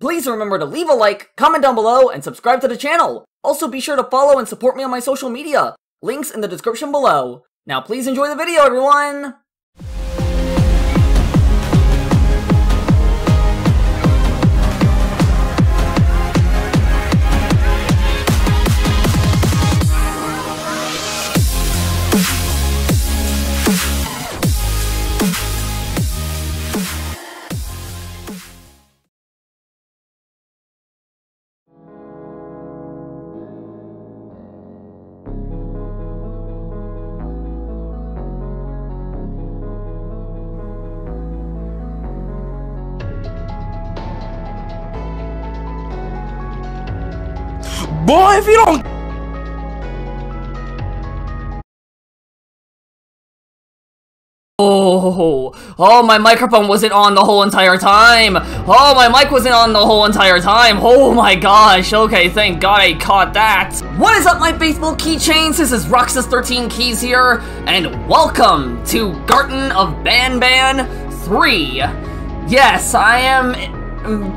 Please remember to leave a like, comment down below, and subscribe to the channel. Also be sure to follow and support me on my social media. Links in the description below. Now please enjoy the video, everyone! If you don't Oh, oh, my microphone wasn't on the whole entire time. Oh, my mic wasn't on the whole entire time. Oh my gosh. Okay, thank God I caught that. What is up, my faithful keychains? This is Roxas13 Keys here, and welcome to Garten of Banban 3. Yes, I am...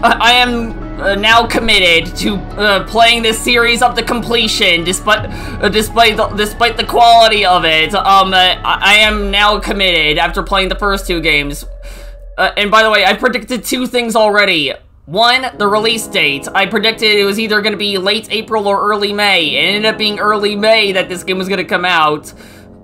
I am uh, now committed to uh, playing this series up to completion, despite uh, despite the, despite the quality of it. Um, uh, I, am now committed after playing the first two games. Uh, and by the way, I predicted two things already. One, the release date. I predicted it was either going to be late April or early May. It ended up being early May that this game was going to come out.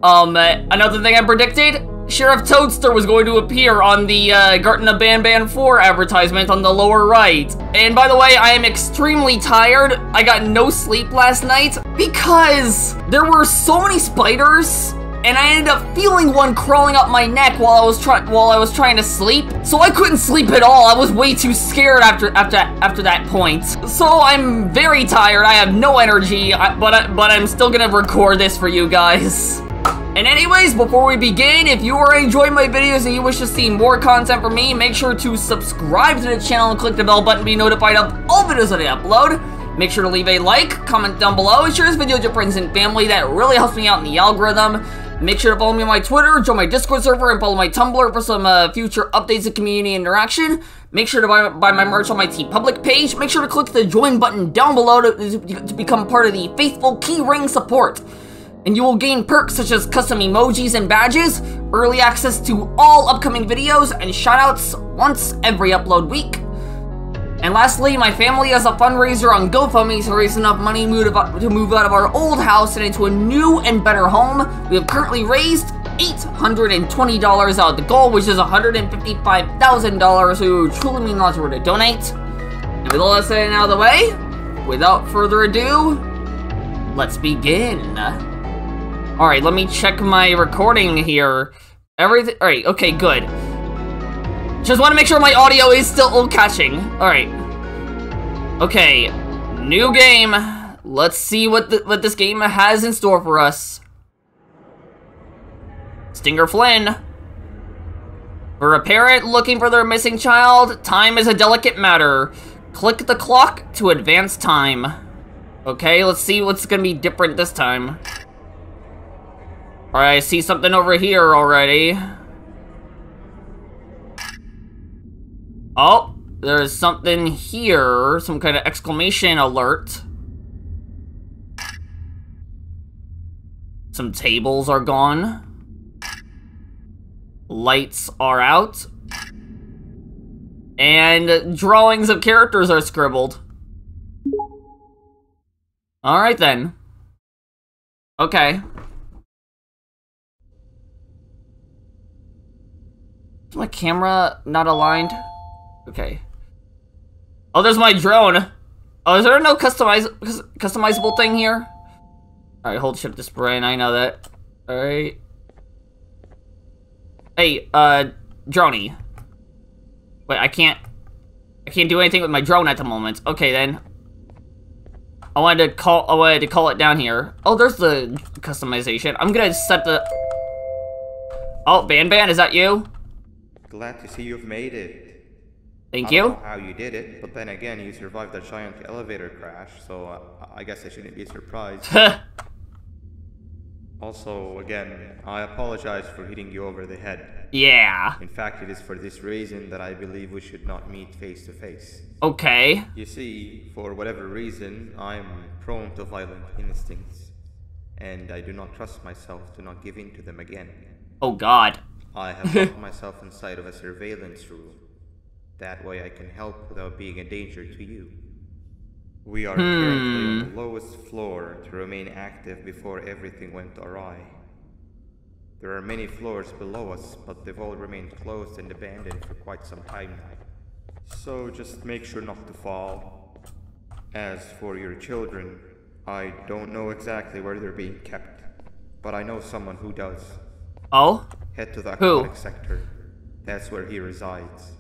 Um, uh, another thing I predicted, Sheriff Toadster was going to appear on the uh, Garten of Banban 4 advertisement on the lower right. And by the way, I am extremely tired. I got no sleep last night because there were so many spiders and I ended up feeling one crawling up my neck while I was trying while I was trying to sleep. So I couldn't sleep at all. I was way too scared after after after that point. So I'm very tired. I have no energy, but but I'm still gonna record this for you guys. And anyways, before we begin, if you are enjoying my videos and you wish to see more content from me, make sure to subscribe to the channel and click the bell button to be notified of all videos that I upload. Make sure to leave a like, comment down below, and share this video with your friends and family. That really helps me out in the algorithm. Make sure to follow me on my Twitter, join my Discord server, and follow my Tumblr for some uh, future updates and community interaction. Make sure to buy, buy my merch on my TeePublic page. Make sure to click the join button down below to, to become part of the faithful keyring support and you will gain perks such as custom emojis and badges, early access to all upcoming videos, and shoutouts once every upload week. And lastly, my family has a fundraiser on GoFundMe to raise enough money to move out of our old house and into a new and better home. We have currently raised $820 out of the goal, which is $155,000, so truly mean a lot to donate. And with all that said out of the way, without further ado, let's begin. Alright, let me check my recording here. Everything- alright, okay, good. Just want to make sure my audio is still catching. Alright. Okay, new game. Let's see what, the, what this game has in store for us. Stinger Flynn. For a parent looking for their missing child, time is a delicate matter. Click the clock to advance time. Okay, let's see what's gonna be different this time. Alright, I see something over here already. Oh, there's something here. Some kind of exclamation alert. Some tables are gone. Lights are out. And drawings of characters are scribbled. Alright then. Okay. My camera not aligned? Okay. Oh, there's my drone. Oh, is there no customize customizable thing here? Alright, hold shift to spray, I know that. Alright. Hey, uh, droney. Wait, I can't... I can't do anything with my drone at the moment. Okay, then. I wanted to call- I wanted to call it down here. Oh, there's the customization. I'm gonna set the... Oh, Banban, is that you? Glad to see you've made it. Thank I you. Don't know how you did it, but then again, you survived the giant elevator crash, so uh, I guess I shouldn't be surprised. Also, again, I apologize for hitting you over the head. Yeah. In fact, it is for this reason that I believe we should not meet face to face. Okay. You see, for whatever reason, I am prone to violent instincts, and I do not trust myself to not give in to them again. Oh god. I have locked myself inside of a surveillance room. That way I can help without being a danger to you. We are currently on hmm. the lowest floor to remain active before everything went awry. There are many floors below us, but they've all remained closed and abandoned for quite some time now. So just make sure not to fall. As for your children, I don't know exactly where they're being kept, but I know someone who does. Oh? Head to the Who? aquatic sector. That's where he resides.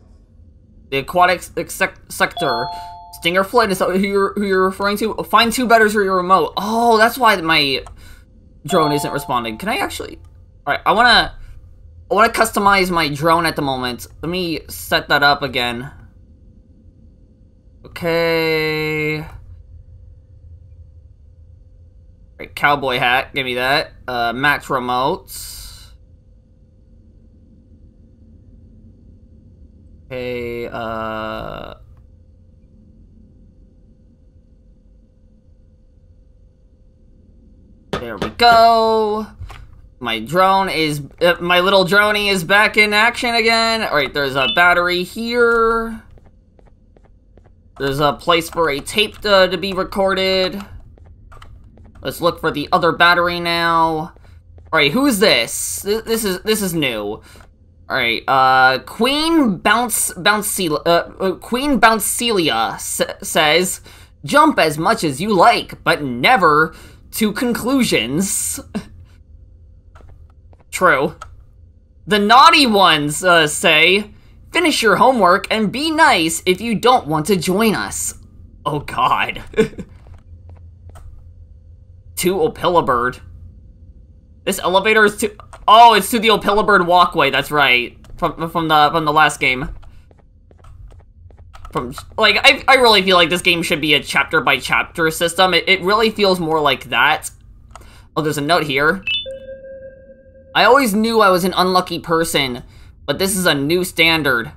The aquatic sector. Stinger Flynn, is that who you're, who you're referring to? Find two betters for your remote. Oh, that's why my drone isn't responding. Can I actually... Alright, I wanna... I wanna customize my drone at the moment. Let me set that up again. Okay... Right, cowboy hat, give me that. Uh, match remotes. Okay, uh... There we go. My drone is, uh, my little droney is back in action again. Alright, there's a battery here. There's a place for a tape to, to be recorded. Let's look for the other battery now. Alright, who's this? This, this is, this is new. Alright, uh, Queen Bounce, Bouncelia, uh, uh, Queen Bouncelia s- says, jump as much as you like, but never to conclusions. True. The naughty ones, uh, say, finish your homework and be nice if you don't want to join us. Oh god. to Opilabird. This elevator is to- Oh, it's to the Opilabird walkway, that's right. From, from the, from the last game. From, like, I, I really feel like this game should be a chapter by chapter system. It, it really feels more like that. Oh, there's a note here. I always knew I was an unlucky person, but this is a new standard.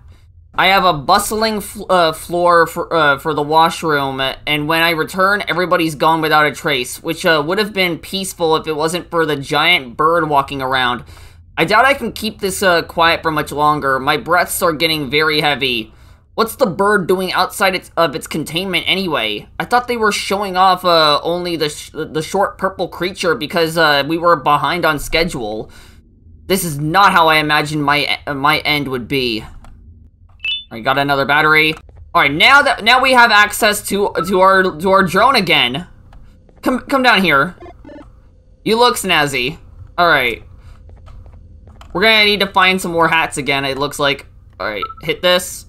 I have a bustling fl- uh, floor for uh, for the washroom, and when I return, everybody's gone without a trace, which uh, would have been peaceful if it wasn't for the giant bird walking around. I doubt I can keep this uh, quiet for much longer. My breaths are getting very heavy. What's the bird doing outside its, of its containment anyway? I thought they were showing off uh, only the sh- the short purple creature because uh, we were behind on schedule. This is not how I imagined my my end would be. I got another battery. All right, now that now we have access to to our to our drone again. Come come down here. You look snazzy. All right. We're gonna need to find some more hats again. It looks like. All right, hit this.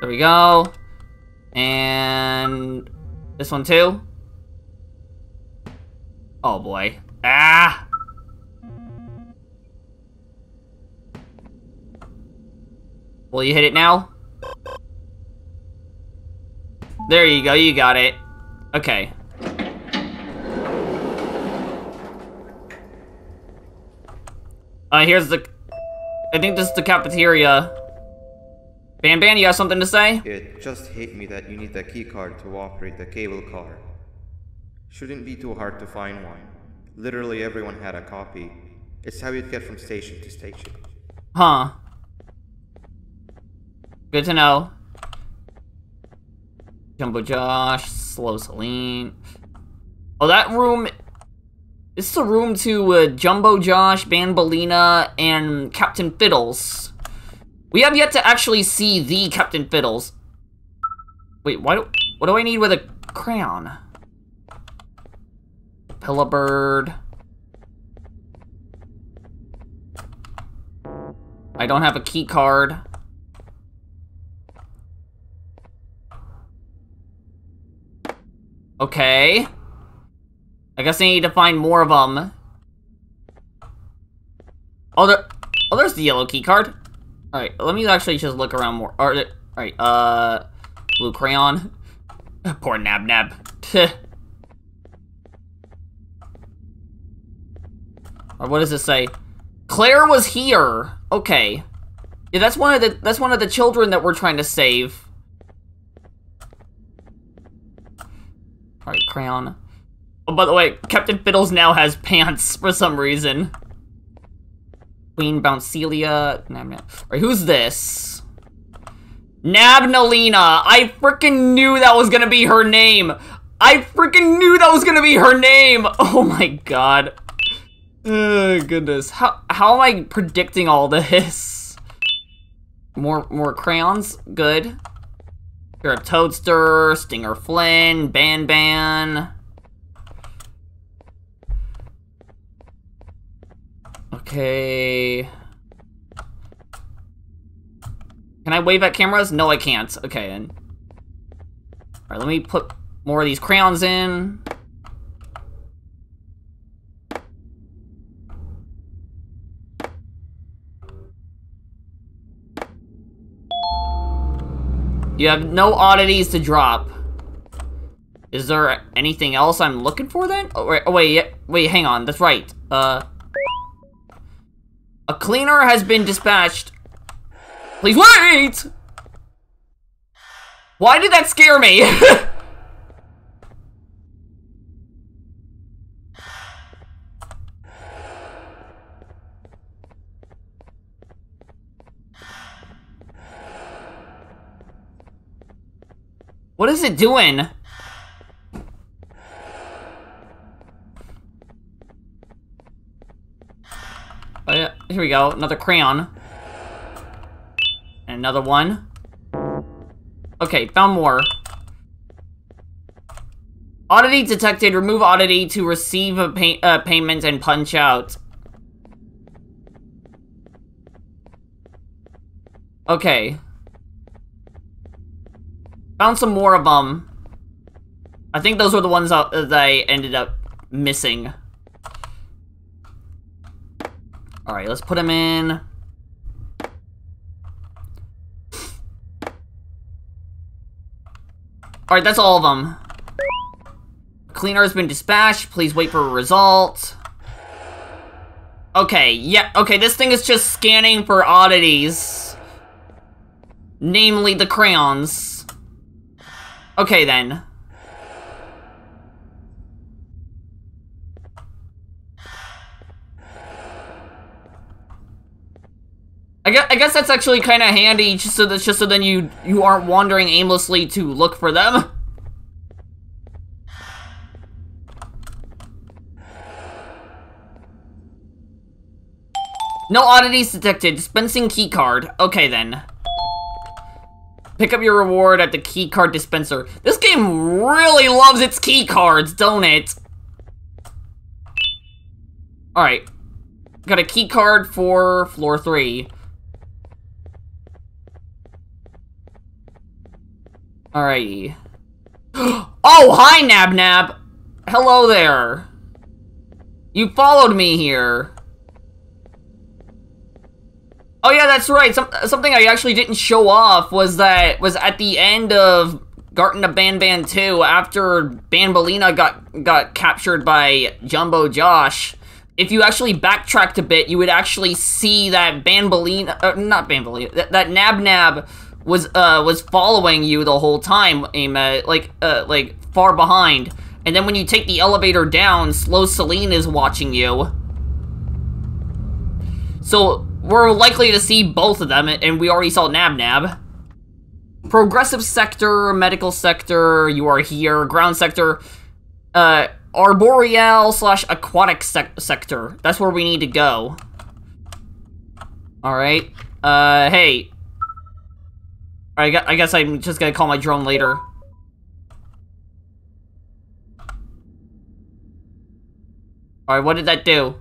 There we go. And this one too. Oh boy. Ah! Will you hit it now? There you go, you got it. Okay. Uh, here's the... I think this is the cafeteria. Ban Ban, you have something to say? It just hit me that you need the keycard to operate the cable car. Shouldn't be too hard to find one. Literally everyone had a copy. It's how you'd get from station to station. Huh. Good to know. Jumbo Josh, Slow Seline. Oh, that room... This is the room to uh, Jumbo Josh, Banbaleena, and Captain Fiddles. We have yet to actually see the Captain Fiddles. Wait, why do... What do I need with a crayon? Pillabird. I don't have a key card. Okay. I guess I need to find more of them. Oh, there, oh there's the yellow key card. Alright, let me actually just look around more. Alright, uh... Blue crayon. Poor Nab Nab. or what does it say? Claire was here! Okay. Yeah, that's one of the that's one of the children that we're trying to save. Alright, crayon. Oh, by the way, Captain Fiddles now has pants for some reason. Queen Bouncelia. Alright, who's this? Nabnaleena. I freaking knew that was gonna be her name. I freaking knew that was gonna be her name. Oh my god. Oh, goodness. How how am I predicting all this? More more crayons. Good. You're a Toadster, Stinger Flynn, Banban. Okay. Can I wave at cameras? No, I can't. Okay, then. Alright, let me put more of these crayons in. You have no oddities to drop. Is there anything else I'm looking for then? Oh, wait, oh, wait, wait, hang on. That's right. Uh, a cleaner has been dispatched. Please wait! Why did that scare me? what is it doing? Oh, yeah. Here we go. Another crayon. And another one. Okay, found more. Oddity detected. Remove oddity to receive a pay uh, payment and punch out. Okay. Found some more of them. I think those were the ones uh, that I ended up missing. Alright, let's put them in. Alright, that's all of them. Cleaner has been dispatched. Please wait for a result. Okay, yeah, okay, this thing is just scanning for oddities. Namely, the crayons. Okay, then. I guess, I guess that's actually kind of handy, just so that just so then you you aren't wandering aimlessly to look for them. No oddities detected. Dispensing keycard. Okay then. Pick up your reward at the keycard dispenser. This game really loves its keycards, don't it? Alright. Got a keycard for floor 3. Alrighty. oh, hi, Nab Nab! Hello there. You followed me here. Oh yeah, that's right. Some, something I actually didn't show off was that was at the end of Garten of Banban 2, after Banbaleena got got captured by Jumbo Josh. If you actually backtracked a bit, you would actually see that Banbaleena, uh, not Banbaleena, that, that Nab Nab was uh was following you the whole time, Ama, like uh like far behind. And then when you take the elevator down, Slow Seline is watching you. So we're likely to see both of them, and we already saw Nab Nab. Progressive sector, medical sector, you are here. Ground sector, uh, arboreal slash aquatic sec sector. That's where we need to go. Alright. Uh, hey, I guess I'm just gonna call my drone later. Alright, what did that do?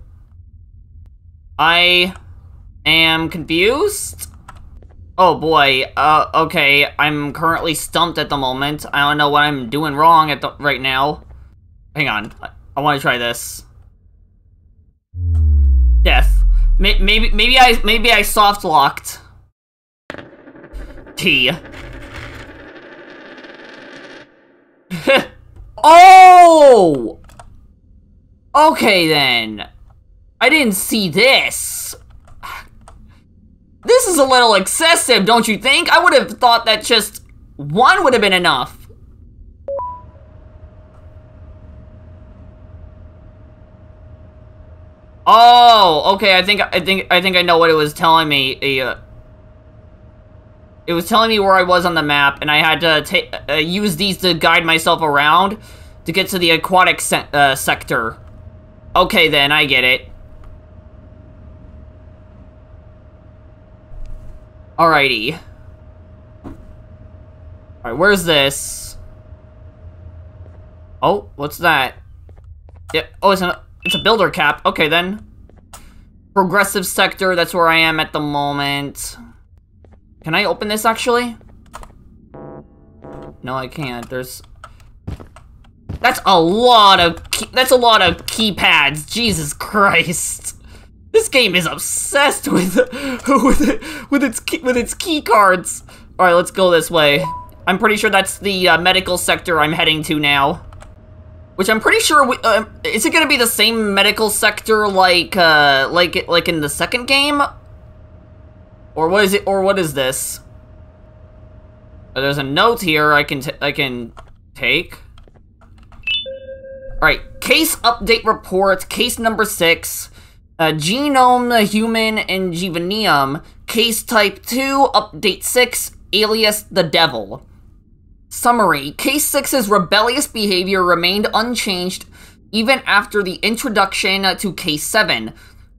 I am confused? Oh boy, uh, okay, I'm currently stumped at the moment. I don't know what I'm doing wrong at the, right now. Hang on, I, I want to try this. Death. Maybe, maybe I, maybe I soft locked. T. oh! Okay then. I didn't see this. This is a little excessive, don't you think? I would have thought that just one would have been enough. Oh, okay. I think I think I think I know what it was telling me. Uh, it was telling me where I was on the map, and I had to uh, use these to guide myself around to get to the aquatic se uh, sector. Okay, then I get it. Alrighty. Alright, where's this? Oh, what's that? Yeah. Oh, it's an it's a builder cap. Okay, then. Progressive sector, that's where I am at the moment. Can I open this, actually? No, I can't. There's... That's a lot of key that's a lot of keypads. Jesus Christ. This game is obsessed with with with its with its key cards. All right, let's go this way. I'm pretty sure that's the uh, medical sector I'm heading to now. Which I'm pretty sure, we, uh, is it gonna be the same medical sector like, uh, like, like in the second game? Or what is it, or what is this? Uh, there's a note here I can, I can take. Alright, case update report, case number six. Genome, human, and Givanium. Case type 2, update 6, alias the devil. Summary Case 6's rebellious behavior remained unchanged even after the introduction to Case 7,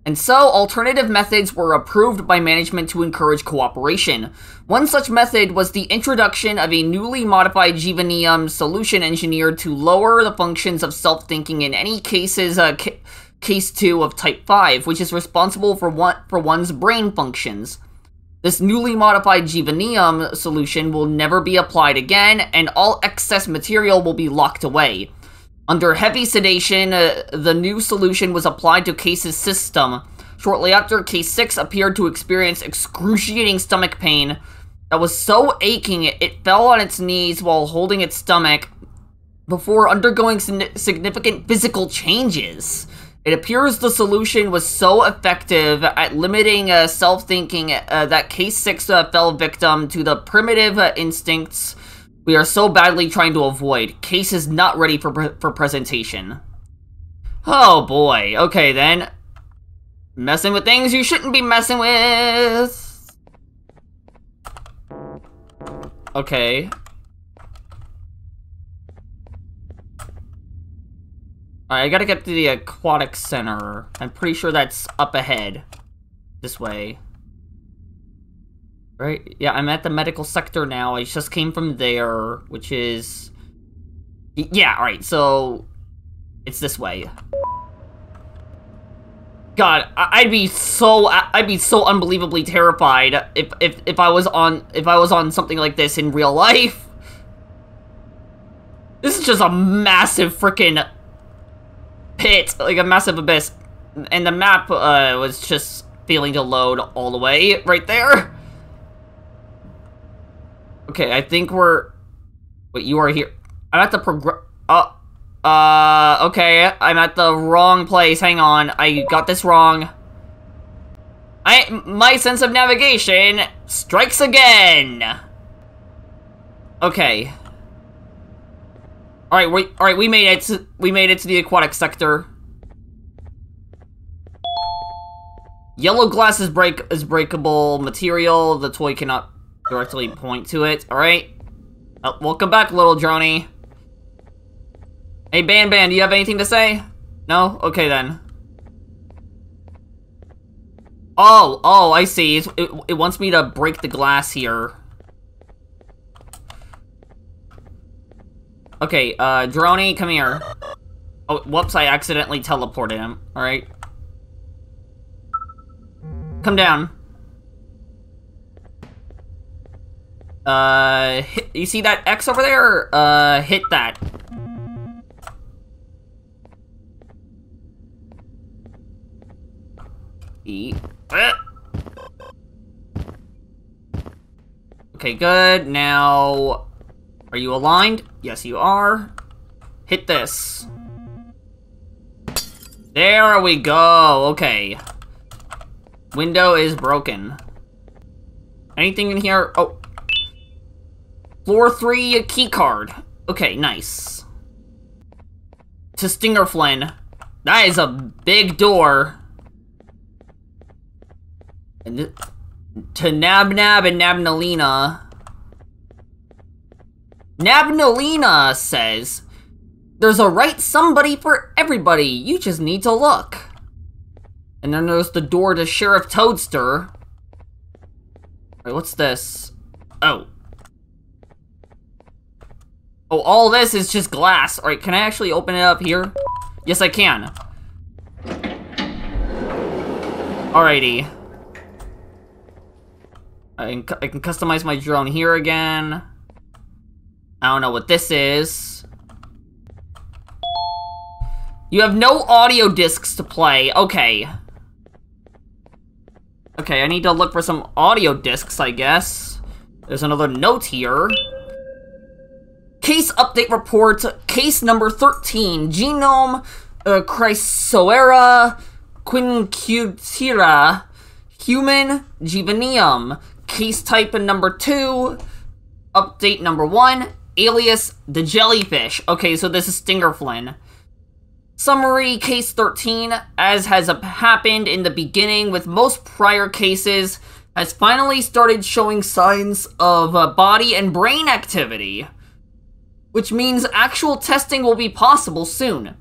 and so alternative methods were approved by management to encourage cooperation. One such method was the introduction of a newly modified Givanium solution engineered to lower the functions of self-thinking in any cases, uh, ca Case 2 of Type 5, which is responsible for, one, for one's brain functions. This newly modified Givanium solution will never be applied again, and all excess material will be locked away. Under heavy sedation, uh, the new solution was applied to Case's system. Shortly after, Case 6 appeared to experience excruciating stomach pain that was so aching it fell on its knees while holding its stomach before undergoing significant physical changes. It appears the solution was so effective at limiting uh, self-thinking uh, that Case 6 uh, fell victim to the primitive uh, instincts we are so badly trying to avoid. Case is not ready for, pre for presentation. Oh boy, okay then. Messing with things you shouldn't be messing with. Okay. I gotta get to the aquatic center. I'm pretty sure that's up ahead. This way. Right? Yeah, I'm at the medical sector now. I just came from there, which is... Yeah, alright, so... It's this way. God, I'd be so I'd be so unbelievably terrified if if if I was on if I was on something like this in real life. This is just a massive freaking pit, like a massive abyss. And the map uh, was just failing to load all the way right there. Okay, I think we're... Wait, you are here. I'm at the progress... Uh, uh, okay, I'm at the wrong place. Hang on, I got this wrong. I, my sense of navigation strikes again. Okay. All right, we all right. We made it. To, we made it to the aquatic sector. Yellow glass is break is breakable material. The toy cannot directly point to it. All right. Oh, welcome back, little Droney. Hey, Ban Ban, do you have anything to say? No? Okay, then. Oh, oh, I see. It, it wants me to break the glass here. Okay, uh, Droney, come here. Oh, whoops, I accidentally teleported him. Alright. Come down. Uh, hit, you see that X over there? Uh, hit that. E. Okay, good. Now, are you aligned? Yes, you are. Hit this. There we go. Okay. Window is broken. Anything in here? Oh. Floor 3 A key card. Okay, nice. To Stinger Flynn. That is a big door. And to Nab Nab and Nabnaleena. Nabnaleena says, There's a right somebody for everybody. You just need to look. And then there's the door to Sheriff Toadster. Wait, what's this? Oh. Oh, all this is just glass. Alright, can I actually open it up here? Yes, I can. Alrighty. I can, I can customize my drone here again. I don't know what this is. You have no audio discs to play. Okay. Okay, I need to look for some audio discs, I guess. There's another note here. Case update report, case number 13, genome uh, Chrysaora quinquecirrha, human Givanium. Case type number 2, update number 1, alias the jellyfish. Okay, so this is Stinger Flynn. Summary Case 13, as has happened in the beginning with most prior cases, has finally started showing signs of uh, body and brain activity, which means actual testing will be possible soon.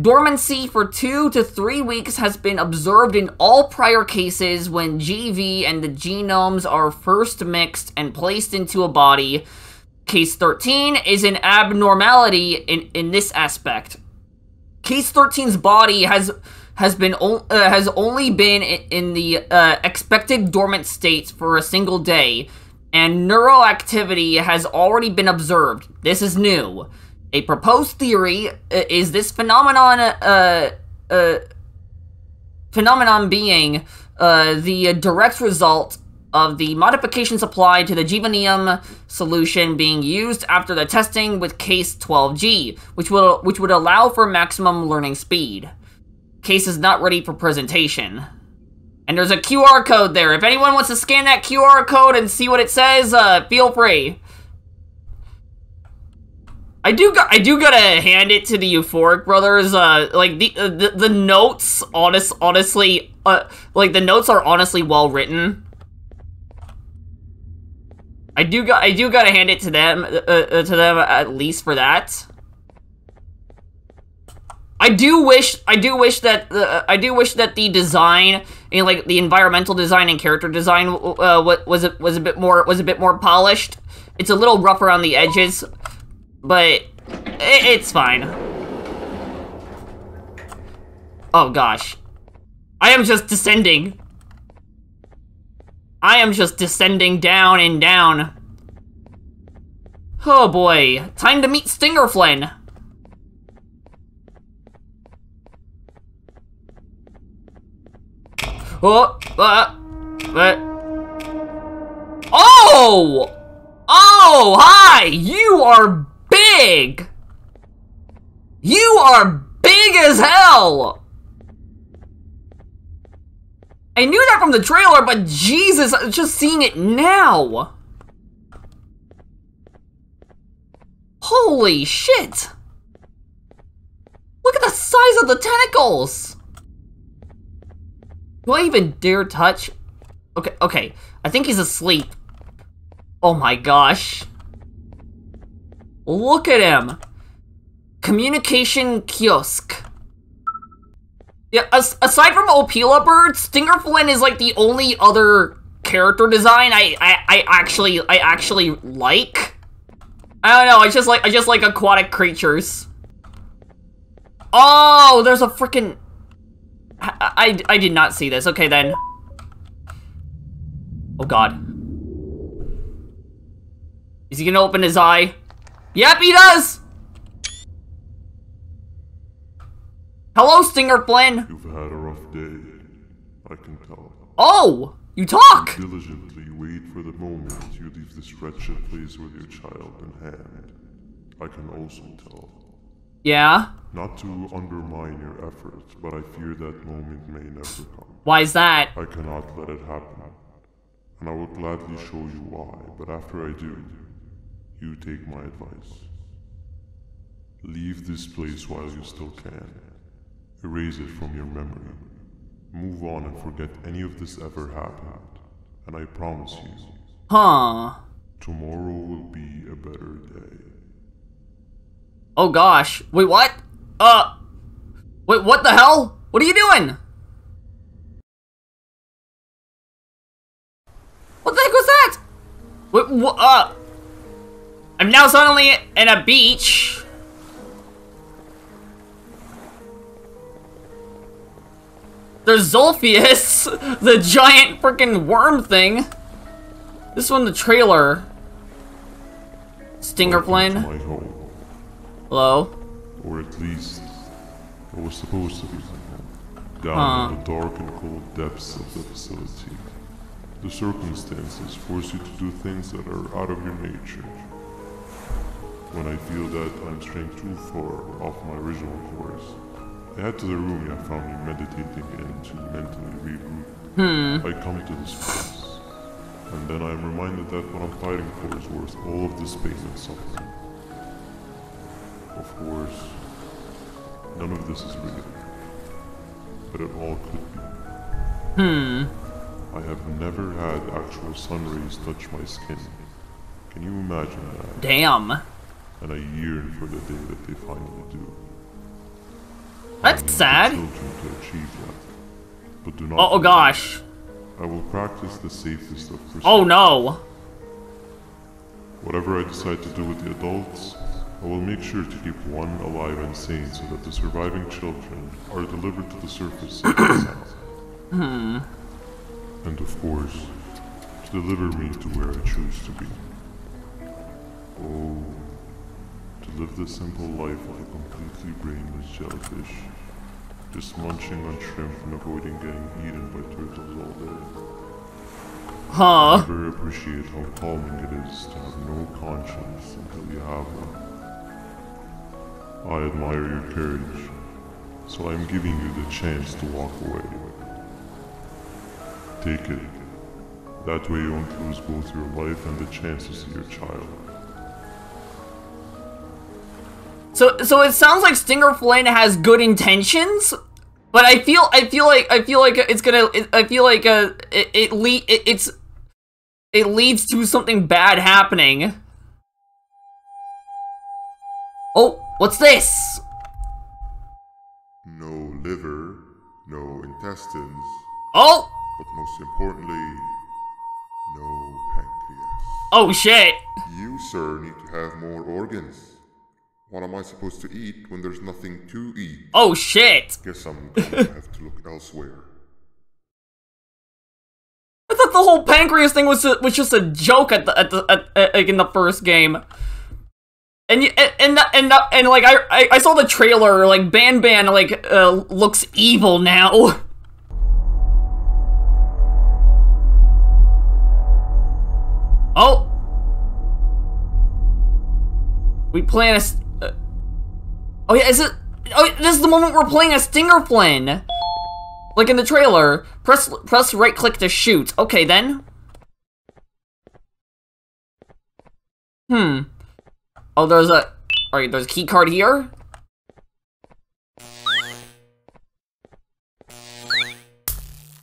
Dormancy for two to three weeks has been observed in all prior cases when GV and the genomes are first mixed and placed into a body. Case 13 is an abnormality in, in this aspect. Case 13's body has has been uh, has only been in the uh, expected dormant state for a single day, and neuroactivity has already been observed. This is new. A proposed theory uh, is this phenomenon uh, uh, phenomenon being uh, the direct result of the modifications applied to the Givanium solution being used after the testing with Case 12G, which will which would allow for maximum learning speed. Case is not ready for presentation. And there's a QR code there. If anyone wants to scan that QR code and see what it says, uh, feel free. I do got I do gotta hand it to the Euphoric brothers. Uh, like the uh, the, the notes, honest, honestly, uh, like the notes are honestly well written. I do got I do gotta hand it to them uh, uh, to them at least for that. I do wish I do wish that uh, I do wish that the design and like the environmental design and character design uh, was a, was a bit more was a bit more polished. It's a little rough around the edges, but it, it's fine. Oh gosh, I am just descending. I am just descending down and down. Oh boy, time to meet Stinger Flynn. Oh, uh, uh. Oh! Oh, hi! You are big! You are big as hell! I knew that from the trailer, but Jesus, just seeing it now. Holy shit! Look at the size of the tentacles! Do I even dare touch? Okay, okay. I think he's asleep. Oh my gosh. Look at him. Communication kiosk. Yeah, as aside from Opila Bird, Stinger Flynn is like the only other character design I, I, I actually I actually like. I don't know, I just like I just like aquatic creatures. Oh, there's a freaking I, I I did not see this. Okay then. Oh god. Is he gonna open his eye? Yep, he does! Hello, Stinger Flynn. You've had a rough day. I can tell. Oh, you talk. Diligently wait for the moment you leave this wretched place with your child in hand. I can also tell. Yeah? Not to undermine your efforts, but I fear that moment may never come. Why is that? I cannot let it happen. And I will gladly show you why, but after I do, you take my advice. Leave this place while you still can. Erase it from your memory. Move on and forget any of this ever happened. And I promise you, Huh. tomorrow will be a better day. Oh gosh. Wait, what? Uh. Wait, what the hell? What are you doing? What the heck was that? Wait, wha- uh. I'm now suddenly in a beach. There's Zolphius, the giant freaking worm thing. This one, the trailer. Stinger plane. Hello? Or at least, it was supposed to be. Down in the dark and cold depths of the facility. The circumstances force you to do things that are out of your nature. When I feel that I'm straying too far off my original course, I head to the room you found me meditating and to mentally regroup. I come to this place, and then I am reminded that what I'm fighting for is worth all of this pain and suffering. Of course, none of this is real. But it all could be. Hmm. I have never had actual sun rays touch my skin. Can you imagine that? Damn. And I yearn for the day that they finally do. That's I need the sad. children to achieve that. But do not. Oh, oh gosh. I will practice the safest of pursuits. Oh no. Whatever I decide to do with the adults, I will make sure to keep one alive and sane so that the surviving children are delivered to the surface and. Hmm. And of course, to deliver me to where I choose to be. Oh, to live this simple life of a completely brainless jellyfish, just munching on shrimp and avoiding getting eaten by turtles all day. Huh. Never appreciate how calming it is to have no conscience until you have one. I admire your courage, so I am giving you the chance to walk away. Take it. That way you won't lose both your life and the chance to see your child. So so it sounds like Stinger Flynn has good intentions, but I feel I feel like I feel like it's gonna I feel like uh it it, le- it it's it leads to something bad happening. Oh, what's this? No liver, no intestines, Oh, but most importantly, no pancreas. oh shit. You, sir, need to have more organs. What am I supposed to eat when there's nothing to eat? Oh shit. Guess I'm to have to look elsewhere. I thought the whole pancreas thing was was just a joke at the at the at, at, like in the first game. And and and and, and like I, I I saw the trailer like Ban Ban like uh, looks evil now. Oh. We plan a Oh yeah, is it Oh, this is the moment we're playing a Stinger Flynn. Like in the trailer, press press right click to shoot. Okay then. Hmm. Oh, there's a. Alright, there's a key card here.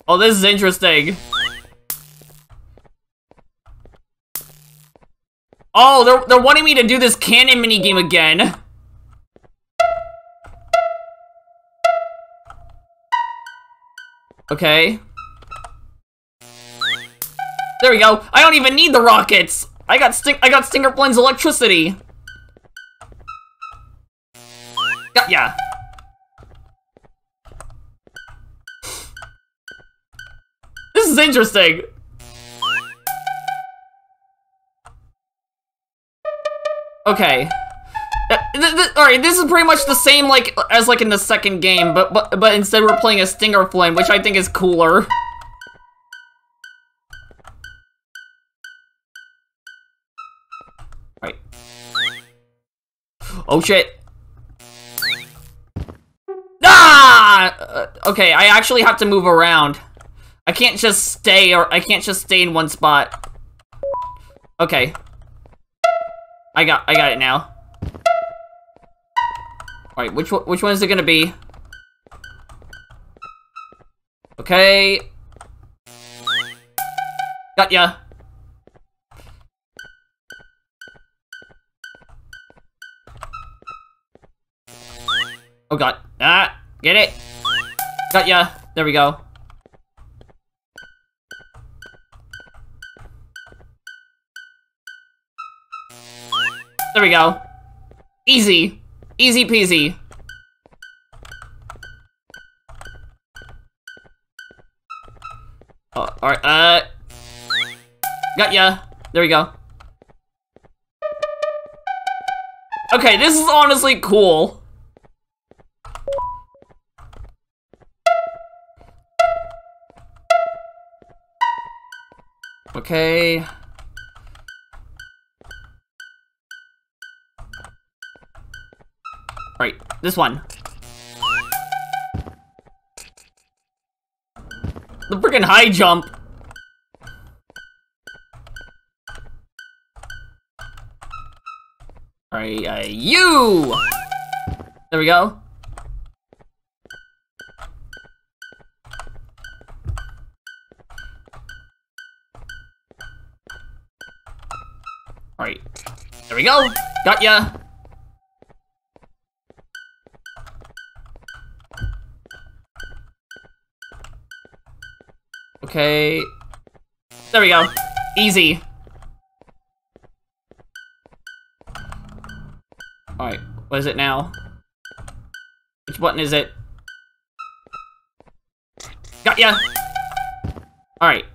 Oh, this is interesting. Oh, they're, they're wanting me to do this cannon minigame again. Okay. There we go. I don't even need the rockets. I got Sting I got Stinger Flynn's electricity. Got ya. This is interesting. Okay th all right, this is pretty much the same like as like in the second game, but but but instead we're playing a Stinger Flynn, which I think is cooler. Right. Oh shit. Ah! Uh, okay, I actually have to move around. I can't just stay or I can't just stay in one spot. Okay. I got I got it now. Alright, which one, which one is it gonna be? Okay. Got ya. Oh god. Ah! Get it! Got ya! There we go. There we go. Easy. Easy peasy. Oh, alright, uh... Got ya. There we go. Okay, this is honestly cool. Okay. Right, this one. The freaking high jump. Alright, uh, you! There we go. Alright. There we go! Got ya! Okay. There we go. Easy. Alright, what is it now? Which button is it? Got ya! Alright.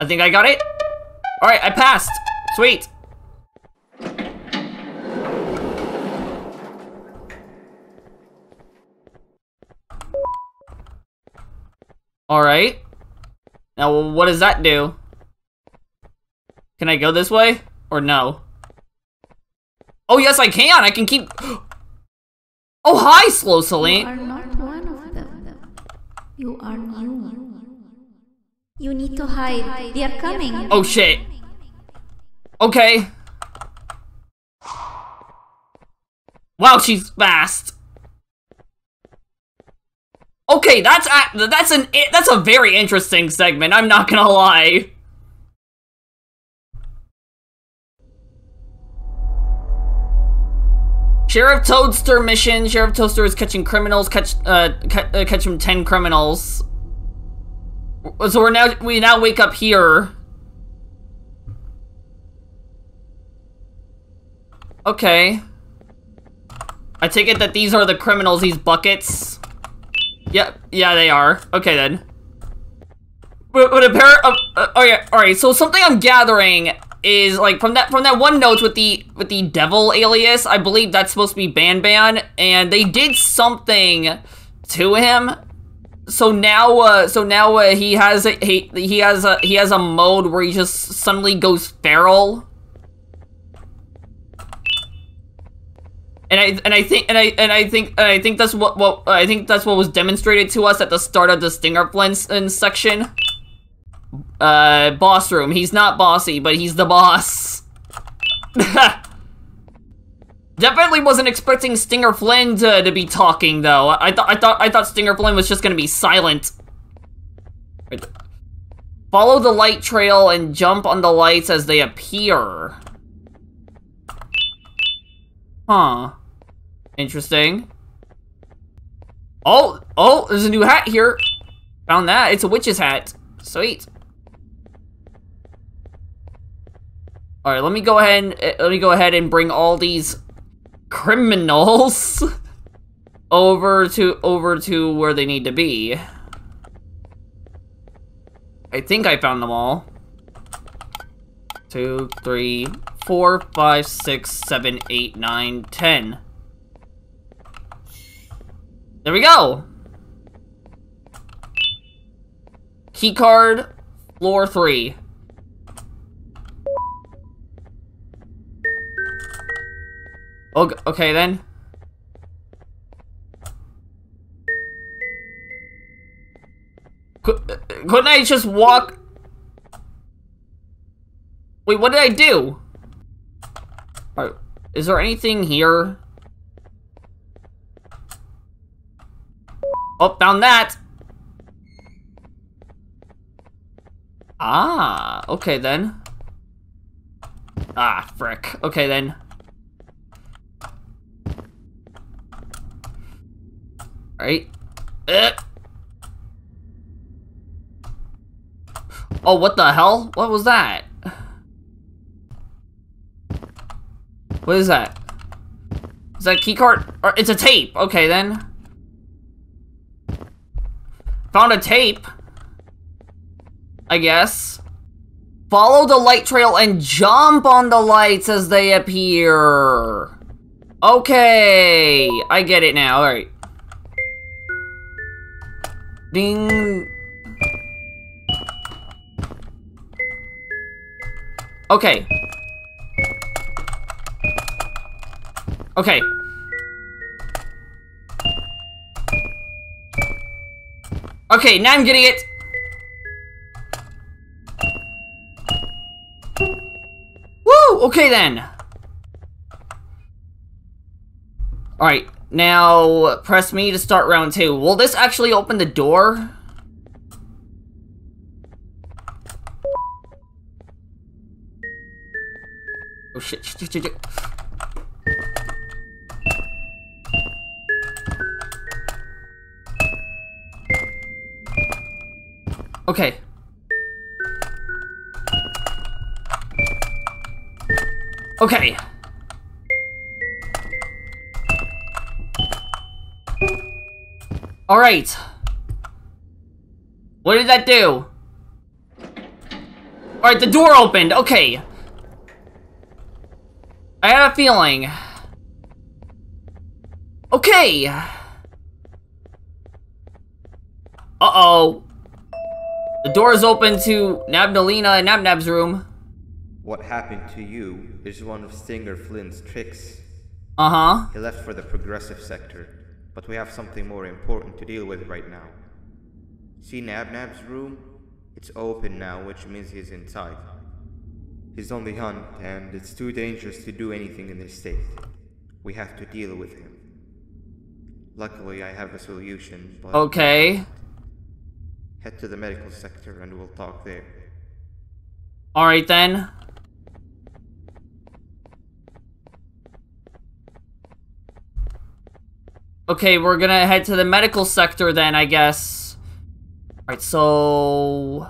I think I got it. Alright, I passed. Sweet. Alright. Now, what does that do? Can I go this way? Or no? Oh, yes, I can! I can keep... Oh, hi, Slow You are not one of them. You are new. You need to hide. They are coming. Oh, shit. Okay. Wow, she's fast. Okay, that's a, that's an that's a very interesting segment. I'm not gonna lie. Sheriff Toadster mission. Sheriff Toadster is catching criminals. Catch uh, ca uh catching ten criminals. So we're now we now wake up here. Okay. I take it that these are the criminals, these buckets. Yep, yeah, they are. Okay then. But, but a pair of, uh, oh yeah, alright, so something I'm gathering is, like, from that from that one note with the with the devil alias, I believe that's supposed to be Ban Ban, and they did something to him. So now, uh, so now uh, he has a he he has a he has a mode where he just suddenly goes feral. And I and I think and I and I think and I think that's what what I think that's what was demonstrated to us at the start of the Stinger Flynn section. Uh, boss room. He's not bossy, but he's the boss. Definitely wasn't expecting Stinger Flynn to, to be talking though. I thought I thought I thought Stinger Flynn was just gonna be silent. Follow the light trail and jump on the lights as they appear. Huh. Interesting. Oh, oh, there's a new hat here. Found that. It's a witch's hat. Sweet. All right, let me go ahead and uh, let me go ahead and bring all these criminals over to over to where they need to be. I think I found them all. Two, three, four, five, six, seven, eight, nine, ten. There we go! Keycard, floor three. Oh, okay then. couldn't I just walk? Wait, what did I do? Is there anything here? Oh, found that! Ah, okay then. Ah, frick. Okay then. Alright. Uh. Oh, what the hell? What was that? What is that? Is that keycard? Or it's a tape. Okay, then. Found a tape. I guess. Follow the light trail and jump on the lights as they appear. Okay, I get it now. All right. Ding. Okay. Okay. Okay, now I'm getting it. Woo! Okay then. Alright, now press me to start round two. Will this actually open the door? Oh shit, shit, shit, shit. Okay. Okay. Alright. What did that do? Alright, the door opened. Okay. I had a feeling. Okay. Uh-oh. The door is open to Nabnaleena and Nabnab's room. What happened to you is one of Stinger Flynn's tricks. Uh-huh. He left for the progressive sector, but we have something more important to deal with right now. See Nabnab's room? It's open now, which means he's inside. He's on the hunt, and it's too dangerous to do anything in this state. We have to deal with him. Luckily, I have a solution, but Okay. Head to the medical sector and we'll talk there. Alright then. Okay, we're gonna head to the medical sector then, I guess. Alright, so...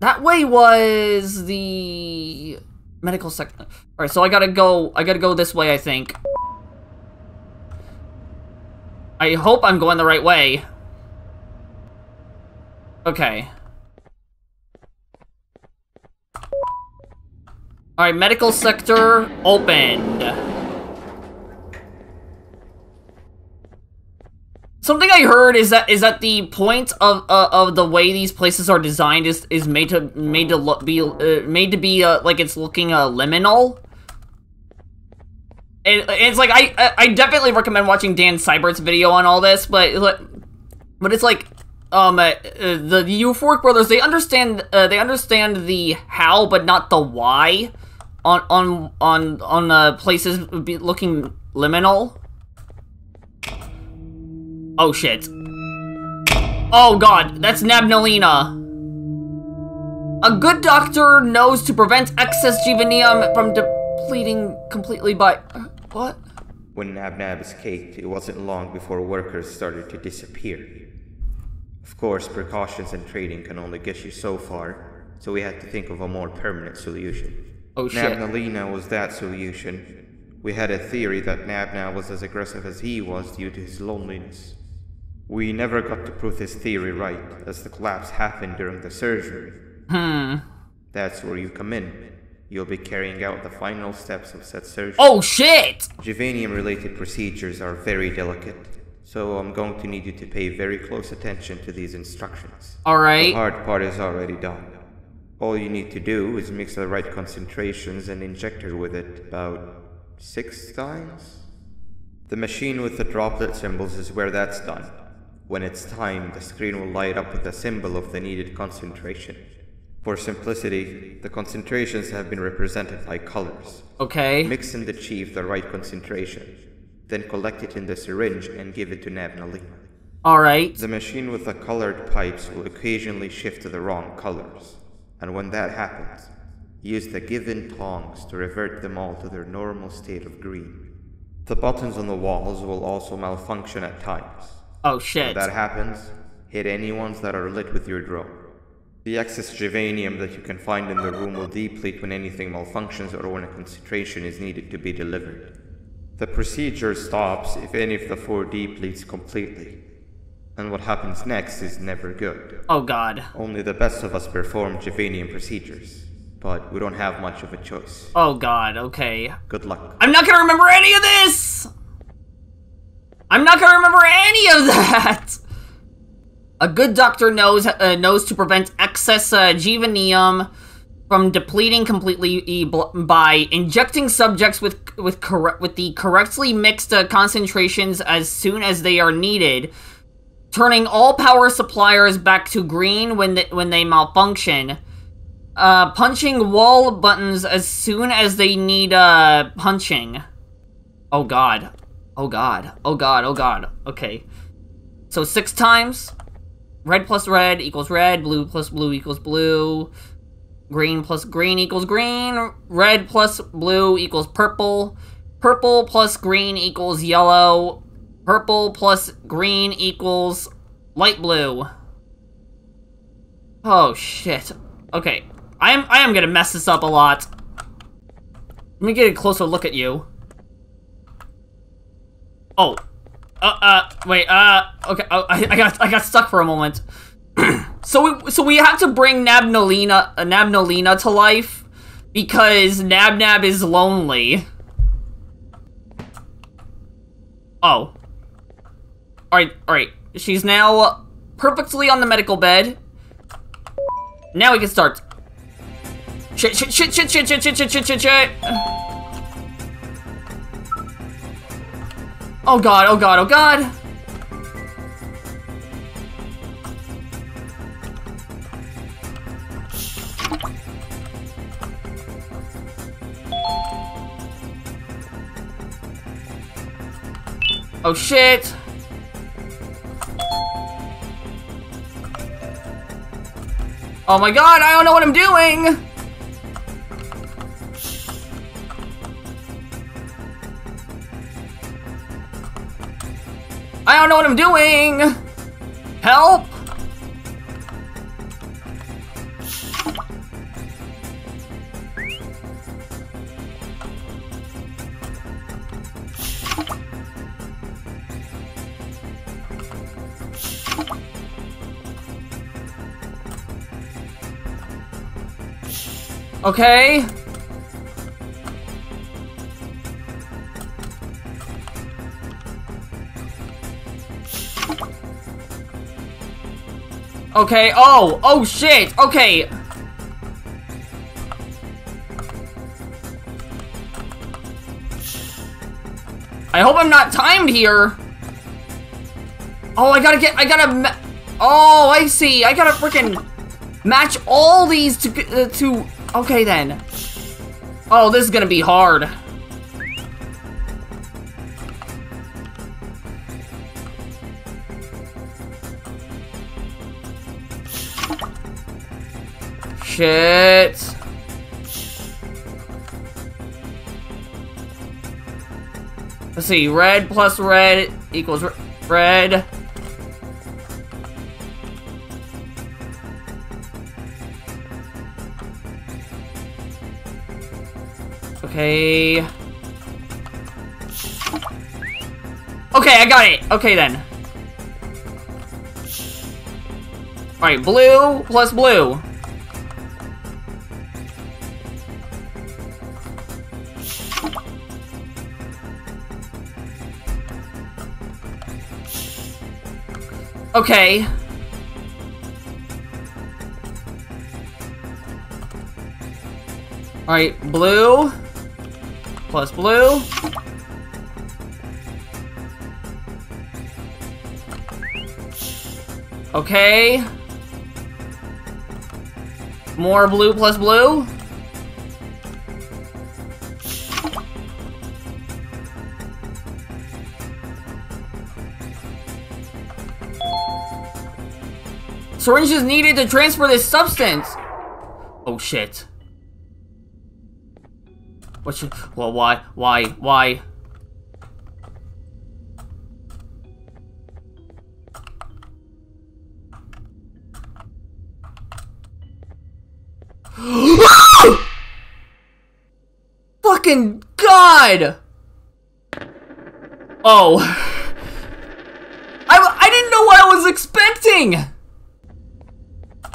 That way was the medical sector. Alright, so I gotta go, I gotta go this way, I think. I hope I'm going the right way. Okay. Alright, medical sector opened. Something I heard is that is that the point of uh, of the way these places are designed is is made to made to look be uh, made to be uh, like it's looking uh, liminal. It's like I I- definitely recommend watching Dan Seibert's video on all this, but but it's like um uh, the, Euphoric brothers they understand uh, they understand the how but not the why on on on on uh, places be looking liminal. Oh shit. Oh god, that's Nabnaleena. A good doctor knows to prevent excess Givanium from depleting completely by what? When Nabnab escaped, it wasn't long before workers started to disappear. Of course, precautions and trading can only get you so far, so we had to think of a more permanent solution. Oh shit. Nabnaleena was that solution. We had a theory that Nabna was as aggressive as he was due to his loneliness. We never got to prove this theory right, as the collapse happened during the surgery. Hmm. That's where you come in. You'll be carrying out the final steps of said surgery. Oh shit! Givanium related procedures are very delicate, so I'm going to need you to pay very close attention to these instructions. Alright. The hard part is already done. All you need to do is mix the right concentrations and inject her with it about six times. The machine with the droplet symbols is where that's done. When it's time, the screen will light up with a symbol of the needed concentration. For simplicity, the concentrations have been represented by colors. Okay. Mix in the chief the right concentration, then collect it in the syringe and give it to Nabnaleena. Alright. The machine with the colored pipes will occasionally shift to the wrong colors, and when that happens, use the given tongs to revert them all to their normal state of green. The buttons on the walls will also malfunction at times. Oh shit. When that happens, hit any ones that are lit with your drone. The excess Givanium that you can find in the room will deplete when anything malfunctions or when a concentration is needed to be delivered. The procedure stops if any of the four D depletes completely. And what happens next is never good. Oh god. Only the best of us perform Givanium procedures, but we don't have much of a choice. Oh god, okay. Good luck. I'm not gonna remember any of this! I'm not gonna remember any of that! A good doctor knows uh, knows to prevent excess uh, from depleting completely by injecting subjects with with correct with the correctly mixed uh, concentrations as soon as they are needed, turning all power suppliers back to green when they, when they malfunction, uh, punching wall buttons as soon as they need uh punching. Oh god. Oh god. Oh god. Oh god. Okay. So six times. Red plus red equals red. Blue plus blue equals blue. Green plus green equals green. Red plus blue equals purple. Purple plus green equals yellow. Purple plus green equals light blue. Oh shit. Okay. I am I am gonna mess this up a lot. Let me get a closer look at you. Oh. Uh, uh, wait, uh, okay, oh, I, I got, I got stuck for a moment. so we, so we have to bring Nabnaleena, uh, Nabnaleena to life because Nabnab is lonely. Oh. Alright, alright. She's now perfectly on the medical bed. Now we can start. Shit, shit, shit, shit, shit, shit, shit, shit, shit, shit, shit. Oh god, oh god, oh god! Oh shit! Oh my god, I don't know what I'm doing! I don't know what I'm doing! Help! Okay. Okay, oh, oh shit, okay. I hope I'm not timed here. Oh, I gotta get, I gotta, oh, I see. I gotta freaking match all these to, uh, to, okay then. Oh, this is gonna be hard. Shit. Let's see, red plus red equals red. Okay. Okay, I got it. Okay then. Alright, blue plus blue. Okay. Alright, blue plus blue. Okay. More blue plus blue. Syringes needed to transfer this substance. Oh shit. What should- Well, why? Why? Why? Fucking God! Oh. I, I didn't know what I was expecting!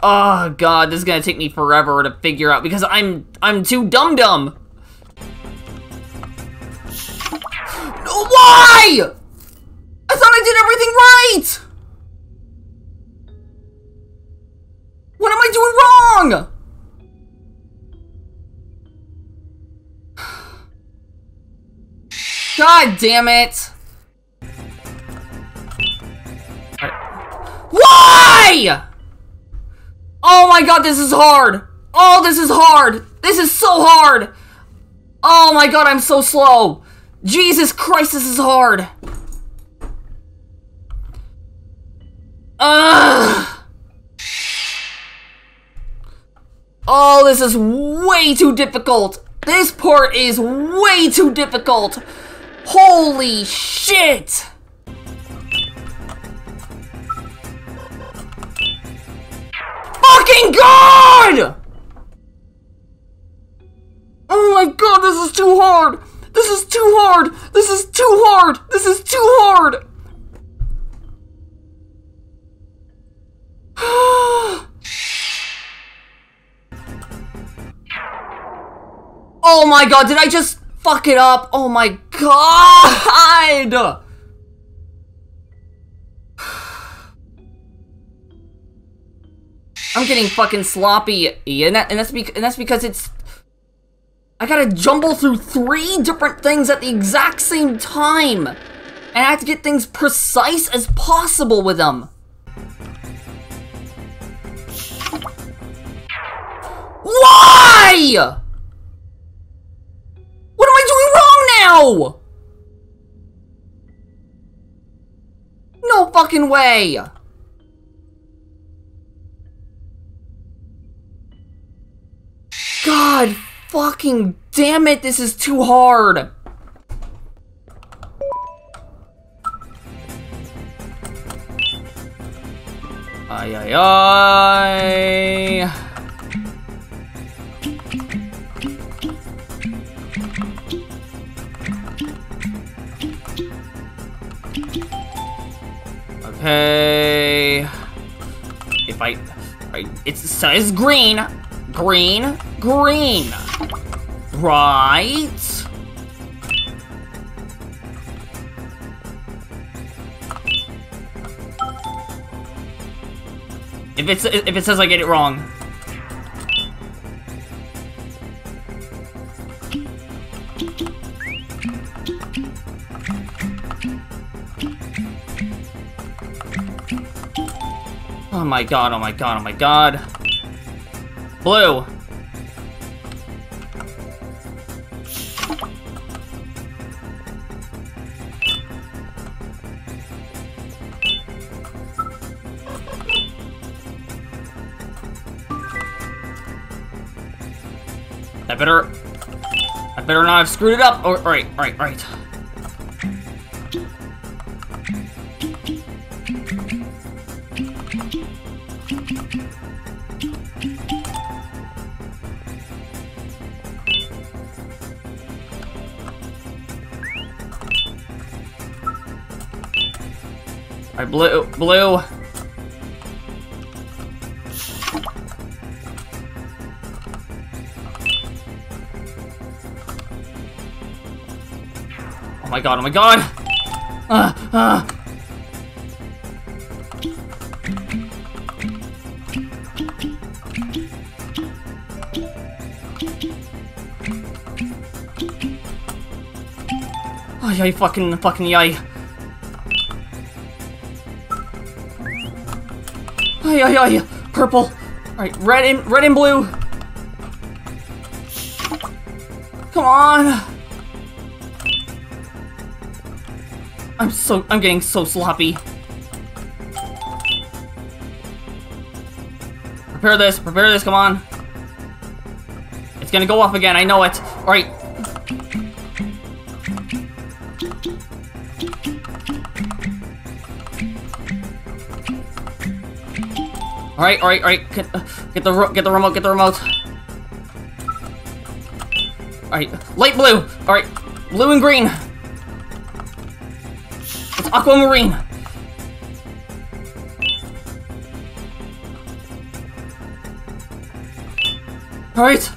Oh god, this is gonna take me forever to figure out because I'm I'm too dumb dumb. Why? I thought I did everything right. What am I doing wrong? God damn it. Why? Oh my god, this is hard! Oh, this is hard! This is so hard! Oh my god, I'm so slow! Jesus Christ, this is hard! Ugh! Oh, this is way too difficult! This part is way too difficult! Holy shit! fucking god! Oh my god, this is too hard! This is too hard! This is too hard! This is too hard! oh my god, did I just fuck it up? Oh my god! I'm getting fucking sloppy, and, that, and that's because and that's because it's. I gotta jumble through three different things at the exact same time, and I have to get things precise as possible with them. Why? What am I doing wrong now? No fucking way! God fucking damn it, this is too hard! Ay ay ay. Okay. If I, I it says green, green, green. Right. If it's if it says I get it wrong. Oh my god, oh my god, oh my god. Blue. I better... I better not have screwed it up. Oh, alright, alright, alright. Alright, blue, blue. Oh my god, oh my god! Uh, uh. Oh, yay, fucking, fucking yay. Ay, ay, ay. Purple. Alright, red and red and blue. Come on. I'm so I'm getting so sloppy. Prepare this, prepare this, come on. It's gonna go off again, I know it. Alright. Alright, alright, alright. Get, uh, get the get the remote, get the remote. Alright, light blue. Alright, blue and green. It's aquamarine. Alright.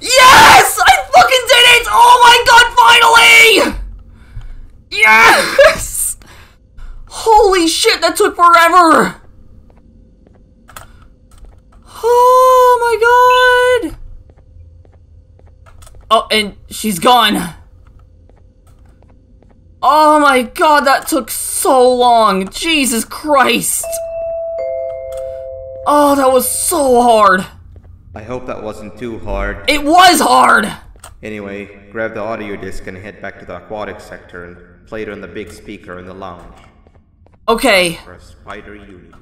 Yes! I fucking did it! Oh my god, finally! Yes! Holy shit, that took forever! Oh my god! Oh, and she's gone. Oh my god, that took so long. Jesus Christ. Oh, that was so hard. I hope that wasn't too hard. It was hard! Anyway, grab the audio disc and head back to the aquatic sector and play it on the big speaker in the lounge Okay, for a spider unit.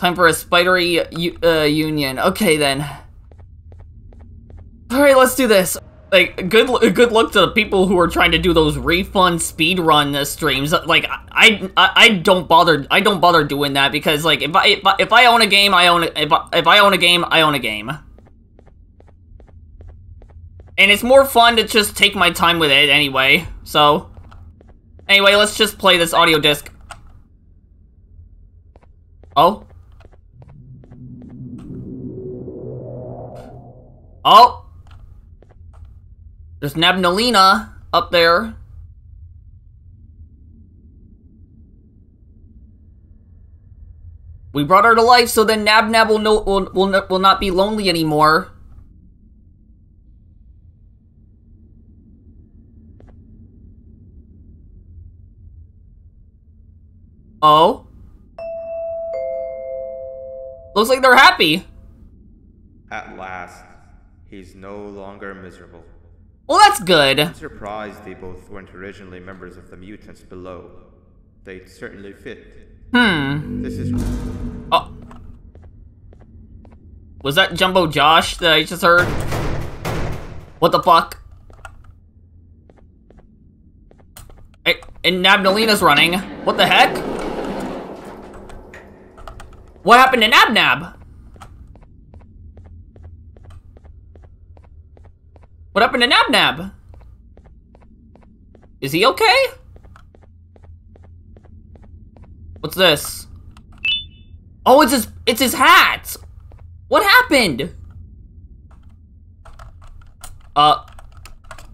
Time for a spidery uh, union. Okay then. Alright, let's do this. Like, good good luck to the people who are trying to do those refund speedrun streams. Like, I, I I don't bother I don't bother doing that because like if I if I, if I own a game, I own if I, if I own a game, I own a game. And it's more fun to just take my time with it anyway. So, anyway, let's just play this audio disc. Oh. Oh. There's Nabnaleena up there. We brought her to life, so then Nabnab will no will will, will not be lonely anymore. Oh. Looks like they're happy. At last, he's no longer miserable. Well, that's good. I'm surprised they both weren't originally members of the mutants below. They'd certainly fit. Hmm. This is Oh. Was that Jumbo Josh that I just heard? What the fuck? Hey, and Nabnaleena's running. What the heck? What happened to Nabnab? What happened to Nab Nab? Is he okay? What's this? Oh, it's his it's his hat. What happened? Uh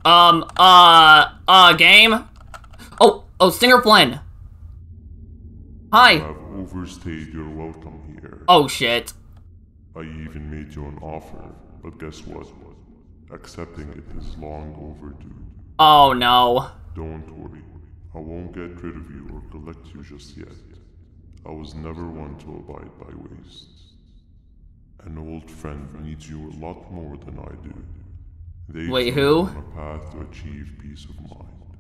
um uh uh game? Oh, oh Stinger Flynn. Hi. I've overstayed your welcome here. Oh shit. I even made you an offer, but guess what? Accepting it is long overdue. Oh no. Don't worry, I won't get rid of you or collect you just yet. I was never one to abide by wastes. An old friend needs you a lot more than I do. They Wait, who? On a path to achieve peace of mind.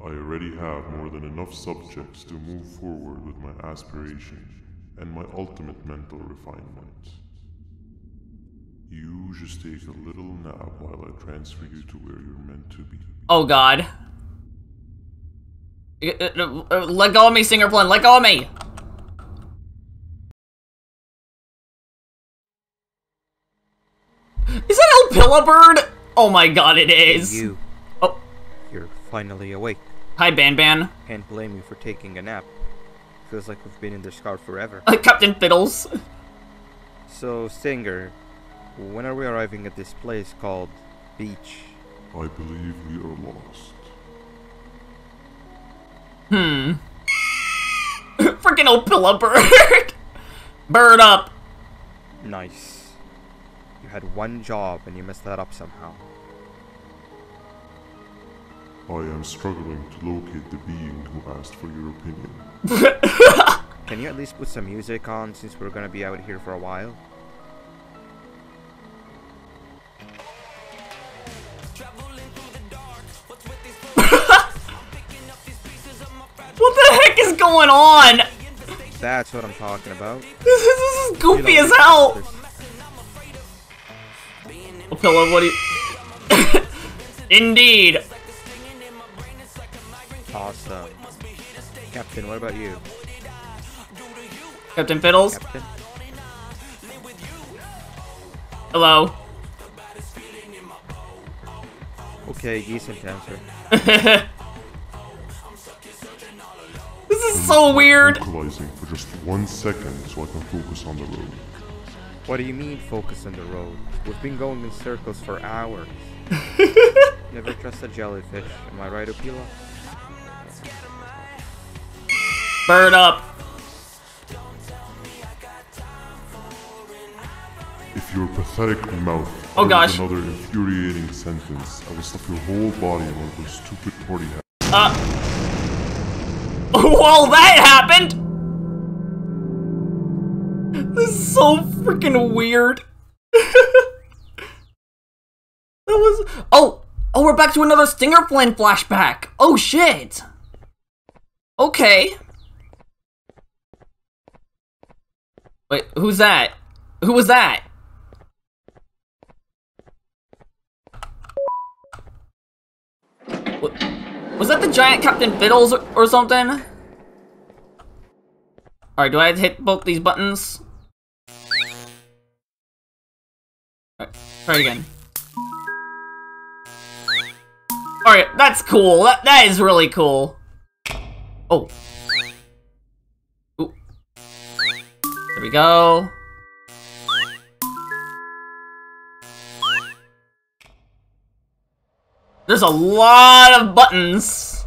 I already have more than enough subjects to move forward with my aspiration and my ultimate mental refinement. You just take a little nap while I transfer you to where you're meant to be. Oh god. Uh, uh, uh, Let go of me, Stinger Flynn. Let go of me. Is that El Pilla Bird? Oh my god, it is. you. Oh, You're finally awake. hi, Ban Ban. Can't blame you for taking a nap. Feels like we've been in this car forever. Uh, Captain Fiddles. So, Stinger, when are we arriving at this place called Beach? I believe we are lost. Hmm. Freaking Opila Bird. Bird up. Nice. You had one job and you messed that up somehow. I am struggling to locate the being who asked for your opinion. Can you at least put some music on since we're gonna be out here for a while? What the heck is going on? That's what I'm talking about. This is, this is goofy You know, as hell. there's- pillow, what do you... Indeed. Awesome. Captain, what about you? Captain Fiddles, Captain? hello. Okay, decent answer. This is so weird. Vocalizing for just one second so I can focus on the road. What do you mean focus on the road? We've been going in circles for hours. Never trust a jellyfish, am I right, Opila? Burn up. If your pathetic mouth Oh, gosh. another infuriating sentence, I will stuff your whole body in one of those stupid party hats. Uh. Well, that happened. This is so freaking weird. that was. Oh, oh, we're back to another Stinger Flynn flashback. Oh shit. Okay. Wait, who's that? Who was that? What? Was that the giant Captain Fiddles or, or something? Alright, do I hit both these buttons? Try it again. Alright, that's cool. That, that is really cool. Oh. Ooh. There we go. There's a lot of buttons.